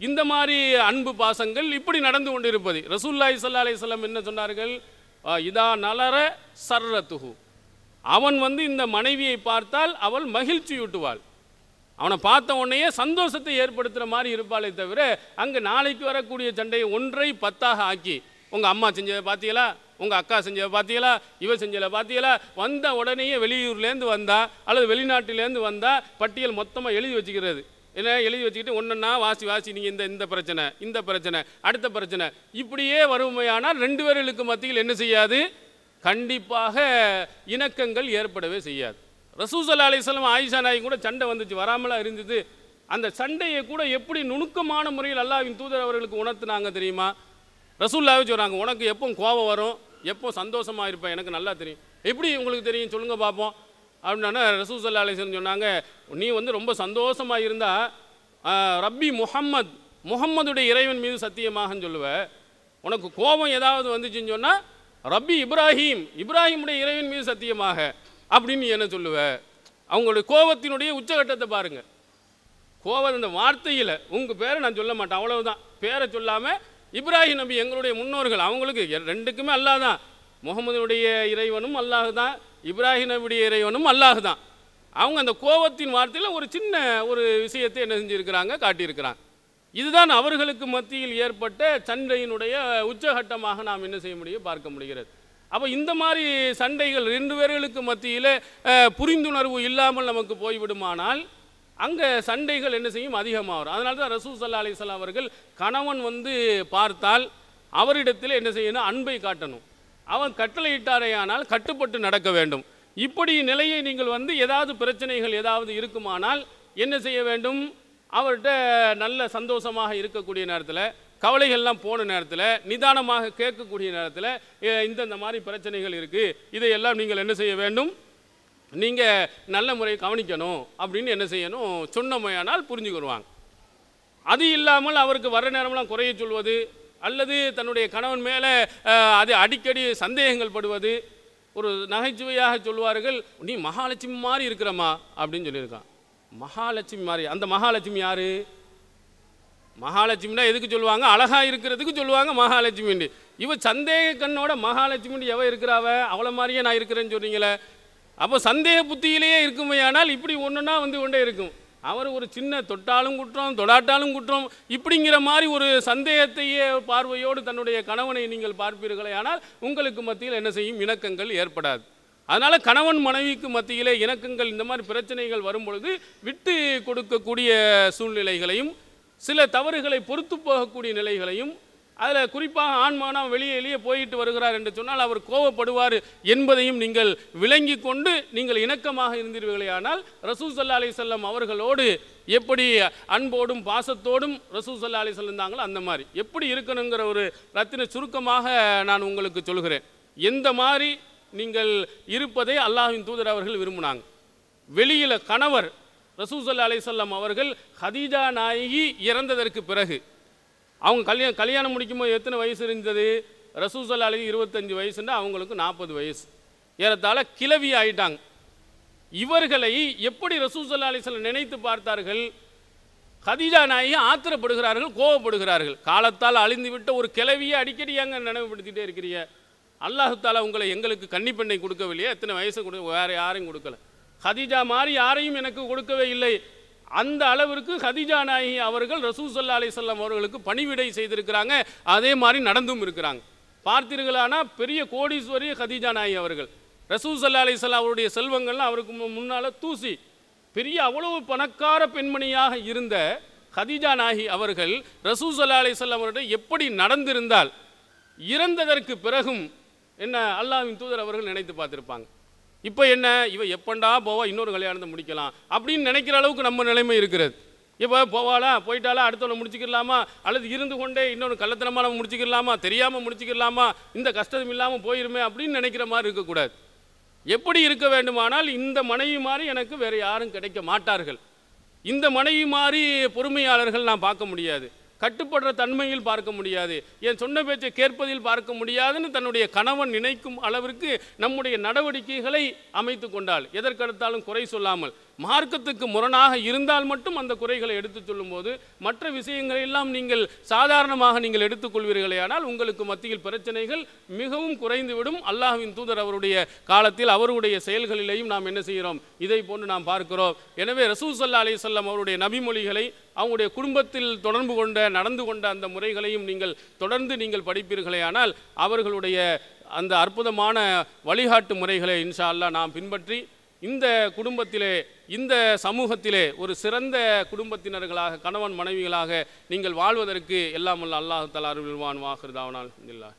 இந்த மாதிரி அன்பு பாசங்கள் இப்படி நடந்து கொண்டிருப்பது. ரசூல்லாய் சல்லா அலிஸ்லாம் என்ன சொன்னார்கள்? இதா நலர சர்ரத்துஹு. அவன் வந்து இந்த மனைவியை பார்த்தால் அவள் மகிழ்ச்சியூட்டுவாள். அவனை பார்த்த உடனேயே சந்தோஷத்தை ஏற்படுத்துகிற மாதிரி இருப்பாளே தவிர அங்கே நாளைக்கு வரக்கூடிய சண்டையை ஒன்றை பத்தாக ஆக்கி உங்கள் அம்மா செஞ்சதை பார்த்தீங்களா உங்கள் அக்கா செஞ்சதை பார்த்தீங்களா இவ செஞ்சதை பார்த்தீங்களா வந்த உடனேயே வெளியூர்லேருந்து வந்தா அல்லது வெளிநாட்டிலேருந்து வந்தால் பட்டியல் மொத்தமாக எழுதி வச்சுக்கிறது. என்ன? எழுதி வச்சுக்கிட்டு ஒன்றுன்னா வாசி வாசி நீங்கள் இந்த இந்த பிரச்சனை இந்த பிரச்சனை அடுத்த பிரச்சனை. இப்படியே வருமையானால் ரெண்டு பேர்களுக்கு மத்தியில் என்ன செய்யாது? கண்டிப்பாக இணக்கங்கள் ஏற்படவே செய்யாது. ரசூசல்லா அலிஸ்லாம் ஆயிஷா நாய் கூட சண்டை வந்துச்சு வராமலா இருந்தது அந்த சண்டையை கூட எப்படி நுணுக்கமான முறையில் அல்லாவின் தூதர் அவர்களுக்கு உணர்த்துனாங்க தெரியுமா? ரசூல்லாவே சொல்கிறாங்க உனக்கு எப்போ கோபம் வரும்? எப்போ சந்தோஷமாக இருப்பேன் எனக்கு நல்லா தெரியும். எப்படி உங்களுக்கு தெரியும்? சொல்லுங்கள் பார்ப்போம் அப்படின்னா ரசூசல்லா அலிஸ்லம் சொன்னாங்க நீ வந்து ரொம்ப சந்தோஷமாக இருந்தால் ரப்பி முஹம்மத் முகம்மதுடைய இறைவன் மீது சத்தியமாகன்னு சொல்லுவ. உனக்கு கோபம் ஏதாவது வந்துச்சுன்னு சொன்னால் ரப்பி இப்ராஹிம் இப்ராஹிமுடைய இறைவன் மீது சத்தியமாக அப்படின்னு நீ என்ன சொல்லுவ? அவங்களுடைய கோபத்தினுடைய உச்சகட்டத்தை பாருங்க. கோவம் இந்த வார்த்தையில் உங்கள் பேரை நான் சொல்ல மாட்டேன் அவ்வளவுதான். பேரை சொல்லாமல் இப்ராஹிம் நபி எங்களுடைய முன்னோர்கள் அவங்களுக்கு ரெண்டுக்குமே அல்லாஹ் தான். முகமதுனுடைய இறைவனும் அல்லாஹ் தான் இப்ராஹிம் நபியுடைய இறைவனும் அல்லாஹ் தான். அவங்க அந்த கோபத்தின் வார்த்தையில் ஒரு சின்ன ஒரு விஷயத்தை என்ன செஞ்சுருக்கிறாங்க காட்டியிருக்கிறாங்க. இதுதான் அவர்களுக்கு மத்தியில் ஏற்பட்ட சண்டையினுடைய உச்சகட்டமாக நாம் என்ன செய்ய முடியும்? பார்க்க முடிகிறது. அப்போ இந்த மாதிரி சண்டைகள் ரெண்டு பேர்களுக்கு மத்தியில் புரிந்துணர்வு இல்லாமல் நமக்கு போய்விடுமானால் அங்கே சண்டைகள் என்ன செய்யும்? அதிகமாக வரும் அதனால தான் ரசூ சல்லா அலிஸ்லாம் அவர்கள் கணவன் வந்து பார்த்தால் அவரிடத்தில் என்ன செய்யணும்? அன்பை காட்டணும். அவன் கட்டளையிட்டாரேயானால் கட்டுப்பட்டு நடக்க வேண்டும். இப்படி நிலையை நீங்கள் வந்து ஏதாவது பிரச்சனைகள் ஏதாவது இருக்குமானால் என்ன செய்ய வேண்டும்? அவர்கிட்ட நல்ல சந்தோஷமாக இருக்கக்கூடிய நேரத்தில் கவலைகள்லாம் போன நேரத்தில் நிதானமாக கேட்கக்கூடிய நேரத்தில் இந்தந்த மாதிரி பிரச்சனைகள் இருக்குது இதையெல்லாம் நீங்கள் என்ன செய்ய வேண்டும்? நீங்கள் நல்ல முறையை கவனிக்கணும் அப்படின்னு என்ன செய்யணும் சொன்னமையானால் புரிஞ்சுக்கிடுவாங்க அது இல்லாமல் அவருக்கு வர நேரமெல்லாம் குறைய சொல்வது அல்லது தன்னுடைய கணவன் மேலே அது அடிக்கடி சந்தேகங்கள் படுவது ஒரு நகைச்சுவையாக சொல்வார்கள் நீ மகாலட்சுமி மாதிரி இருக்கிறம்மா அப்படின்னு சொல்லியிருக்கான். மகாலட்சுமி மாதிரி. அந்த மகாலட்சுமி யார்? மகாலட்சுமினா எதுக்கு சொல்லுவாங்க? அழகாக இருக்கிறதுக்கு சொல்லுவாங்க மகாலட்சுமின்னு. இவ சந்தேக கண்ணோட மகாலட்சுமின்னு எவ இருக்கிறாவ? அவளை மாதிரியே நான் இருக்கிறேன்னு சொல்றீங்களே அப்போ சந்தேக புத்தியிலேயே இருக்குமையானால் இப்படி ஒன்றுனா வந்து கொண்டே இருக்கும். அவர் ஒரு சின்ன தொட்டாலும் குற்றம் தொடாட்டாலும் குற்றம் இப்படிங்கிற மாதிரி ஒரு சந்தேகத்தையே பார்வையோடு தன்னுடைய கணவனை நீங்கள் பார்ப்பீர்களே ஆனால் உங்களுக்கு மத்தியில் என்ன செய்யும்? இணக்கங்கள் ஏற்படாது. அதனால் கணவன் மனைவிக்கு மத்தியிலே இணக்கங்கள் இந்த மாதிரி பிரச்சனைகள் வரும் பொழுது விட்டு கொடுக்கக்கூடிய சூழ்நிலைகளையும் சில தவறுகளை பொறுத்து போகக்கூடிய நிலைகளையும் அதில் குறிப்பாக ஆண்மானம் வெளியே வெளியே போயிட்டு வருகிறார் என்று சொன்னால் அவர் கோவப்படுவார் என்பதையும் நீங்கள் விளங்கி கொண்டு நீங்கள் இணக்கமாக இருந்தீர்களே ஆனால் ரசூ சல்லா அலி செல்லம் அவர்களோடு எப்படி அன்போடும் பாசத்தோடும் ரசூ சல்லா அலி இருந்தாங்களோ அந்த மாதிரி. எப்படி இருக்கணுங்கிற ஒரு ரத்தின சுருக்கமாக நான் உங்களுக்கு சொல்கிறேன். எந்த மாதிரி நீங்கள் இருப்பதை அல்லாஹின் தூதர் அவர்கள் விரும்பினாங்க. வெளியில் கணவர் ரசூசல்லா அலைசல்லாம் அவர்கள் ஹதீஜா நாயகி இறந்ததற்கு பிறகு அவங்க கல்யாணம் கல்யாணம் முடிக்கும்போது எத்தனை வயசு இருந்தது? ரசூசல்லா அலி இருபத்தஞ்சு வயசுன்னா அவங்களுக்கு நாற்பது வயசு. ஏறத்தாழ கிளவி ஆயிட்டாங்க. இவர்களை எப்படி ரசூசல்லா அலிஸ்லாம் நினைத்து பார்த்தார்கள்? ஹதீஜா நாயகி ஆத்திரப்படுகிறார்கள் கோவப்படுகிறார்கள். காலத்தால் அழிந்து விட்ட ஒரு கிளவியை அடிக்கடி ஏங்க நினைவுபடுத்திகிட்டே இருக்கிறீங்க? அல்லாஹு தாலா உங்களை எங்களுக்கு கன்னிப்பெண்ணை கொடுக்கவில்லையே எத்தனை வயசு கொடு வேறு யாரையும் கொடுக்கல. ஹதிஜா மாதிரி யாரையும் எனக்கு கொடுக்கவே இல்லை. அந்த அளவிற்கு ஹதிஜா நாயகி அவர்கள் ரசூ சல்லா அலிசல்லாம் அவர்களுக்கு பணிவிடை செய்திருக்கிறாங்க. அதே மாதிரி நடந்தும் இருக்கிறாங்க. பார்த்தீர்களானா பெரிய கோடீஸ்வரி ஹதிஜா நாயகி அவர்கள். ரசூ சல்லா அலிசல்லா அவருடைய செல்வங்கள்லாம் அவருக்கு முன்னால் தூசி. பெரிய அவ்வளவு பணக்கார பெண்மணியாக இருந்த ஹதிஜா நாயகி அவர்கள் ரசூ சல்லா அலிசல்லாம் அவருடைய எப்படி நடந்திருந்தால் இறந்ததற்கு பிறகும் என்ன அல்லாவின் தூதர் அவர்கள் நினைத்து பார்த்துருப்பாங்க. இப்போ என்ன? இவன் எப்பண்டா போவா? இன்னொரு கல்யாணத்தை முடிக்கலாம். அப்படின்னு நினைக்கிற அளவுக்கு நம்ம நிலைமை இருக்கிறது. இப்போ போவாளா? போயிட்டாலா அடுத்தவனை முடிச்சுக்கலாமா அல்லது இருந்து கொண்டே இன்னொன்று கள்ளத்தனமாக நம்ம முடிச்சுக்கலாமா தெரியாமல் முடிச்சுக்கலாமா இந்த கஷ்டம் இல்லாமல் போயிருமே அப்படின்னு நினைக்கிற மாதிரி இருக்கக்கூடாது. எப்படி இருக்க வேண்டுமானால் இந்த மனைவி மாதிரி எனக்கு வேறு யாரும் கிடைக்க மாட்டார்கள். இந்த மனைவி மாதிரி பொறுமையாளர்கள் நான் பார்க்க முடியாது. கட்டுப்படுற தன்மையில் பார்க்க முடியாது. என் சொன்ன பேச்சை கேட்பதில் பார்க்க முடியாதுன்னு தன்னுடைய கணவன் நினைக்கும் அளவிற்கு நம்முடைய நடவடிக்கைகளை அமைத்து கொண்டால் எதற்கெடுத்தாலும் குறை சொல்லாமல். மார்க்கத்துக்கு முரணாக இருந்தால் மட்டும் அந்த குறைகளை எடுத்துச் சொல்லும்போது மற்ற விஷயங்களை எல்லாம் நீங்கள் சாதாரணமாக நீங்கள் எடுத்துக்கொள்வீர்களே ஆனால் உங்களுக்கு மத்தியில் பிரச்சனைகள் மிகவும் குறைந்துவிடும். அல்லாஹ்வின் தூதர் அவருடைய காலத்தில் அவருடைய செயல்களிலேயும் நாம் என்ன செய்கிறோம்? இதை போன்று நாம் பார்க்கிறோம். எனவே ரசூசல்லா அலி சொல்லம் அவருடைய நபிமொழிகளை அவங்களுடைய குடும்பத்தில் தொடர்பு கொண்ட நடந்து கொண்ட அந்த முறைகளையும் நீங்கள் தொடர்ந்து நீங்கள் படிப்பீர்களே ஆனால் அவர்களுடைய அந்த அற்புதமான வழிகாட்டு முறைகளை இன்ஷா அல்லா நாம் பின்பற்றி இந்த குடும்பத்திலே இந்த சமூகத்திலே ஒரு சிறந்த குடும்பத்தினர்களாக கணவன் மனைவிகளாக நீங்கள் வாழ்வதற்கு எல்லாம் அல்ல அல்லாஹ் தலா அருள்வான் வாஹிருதாவனால் இல்லா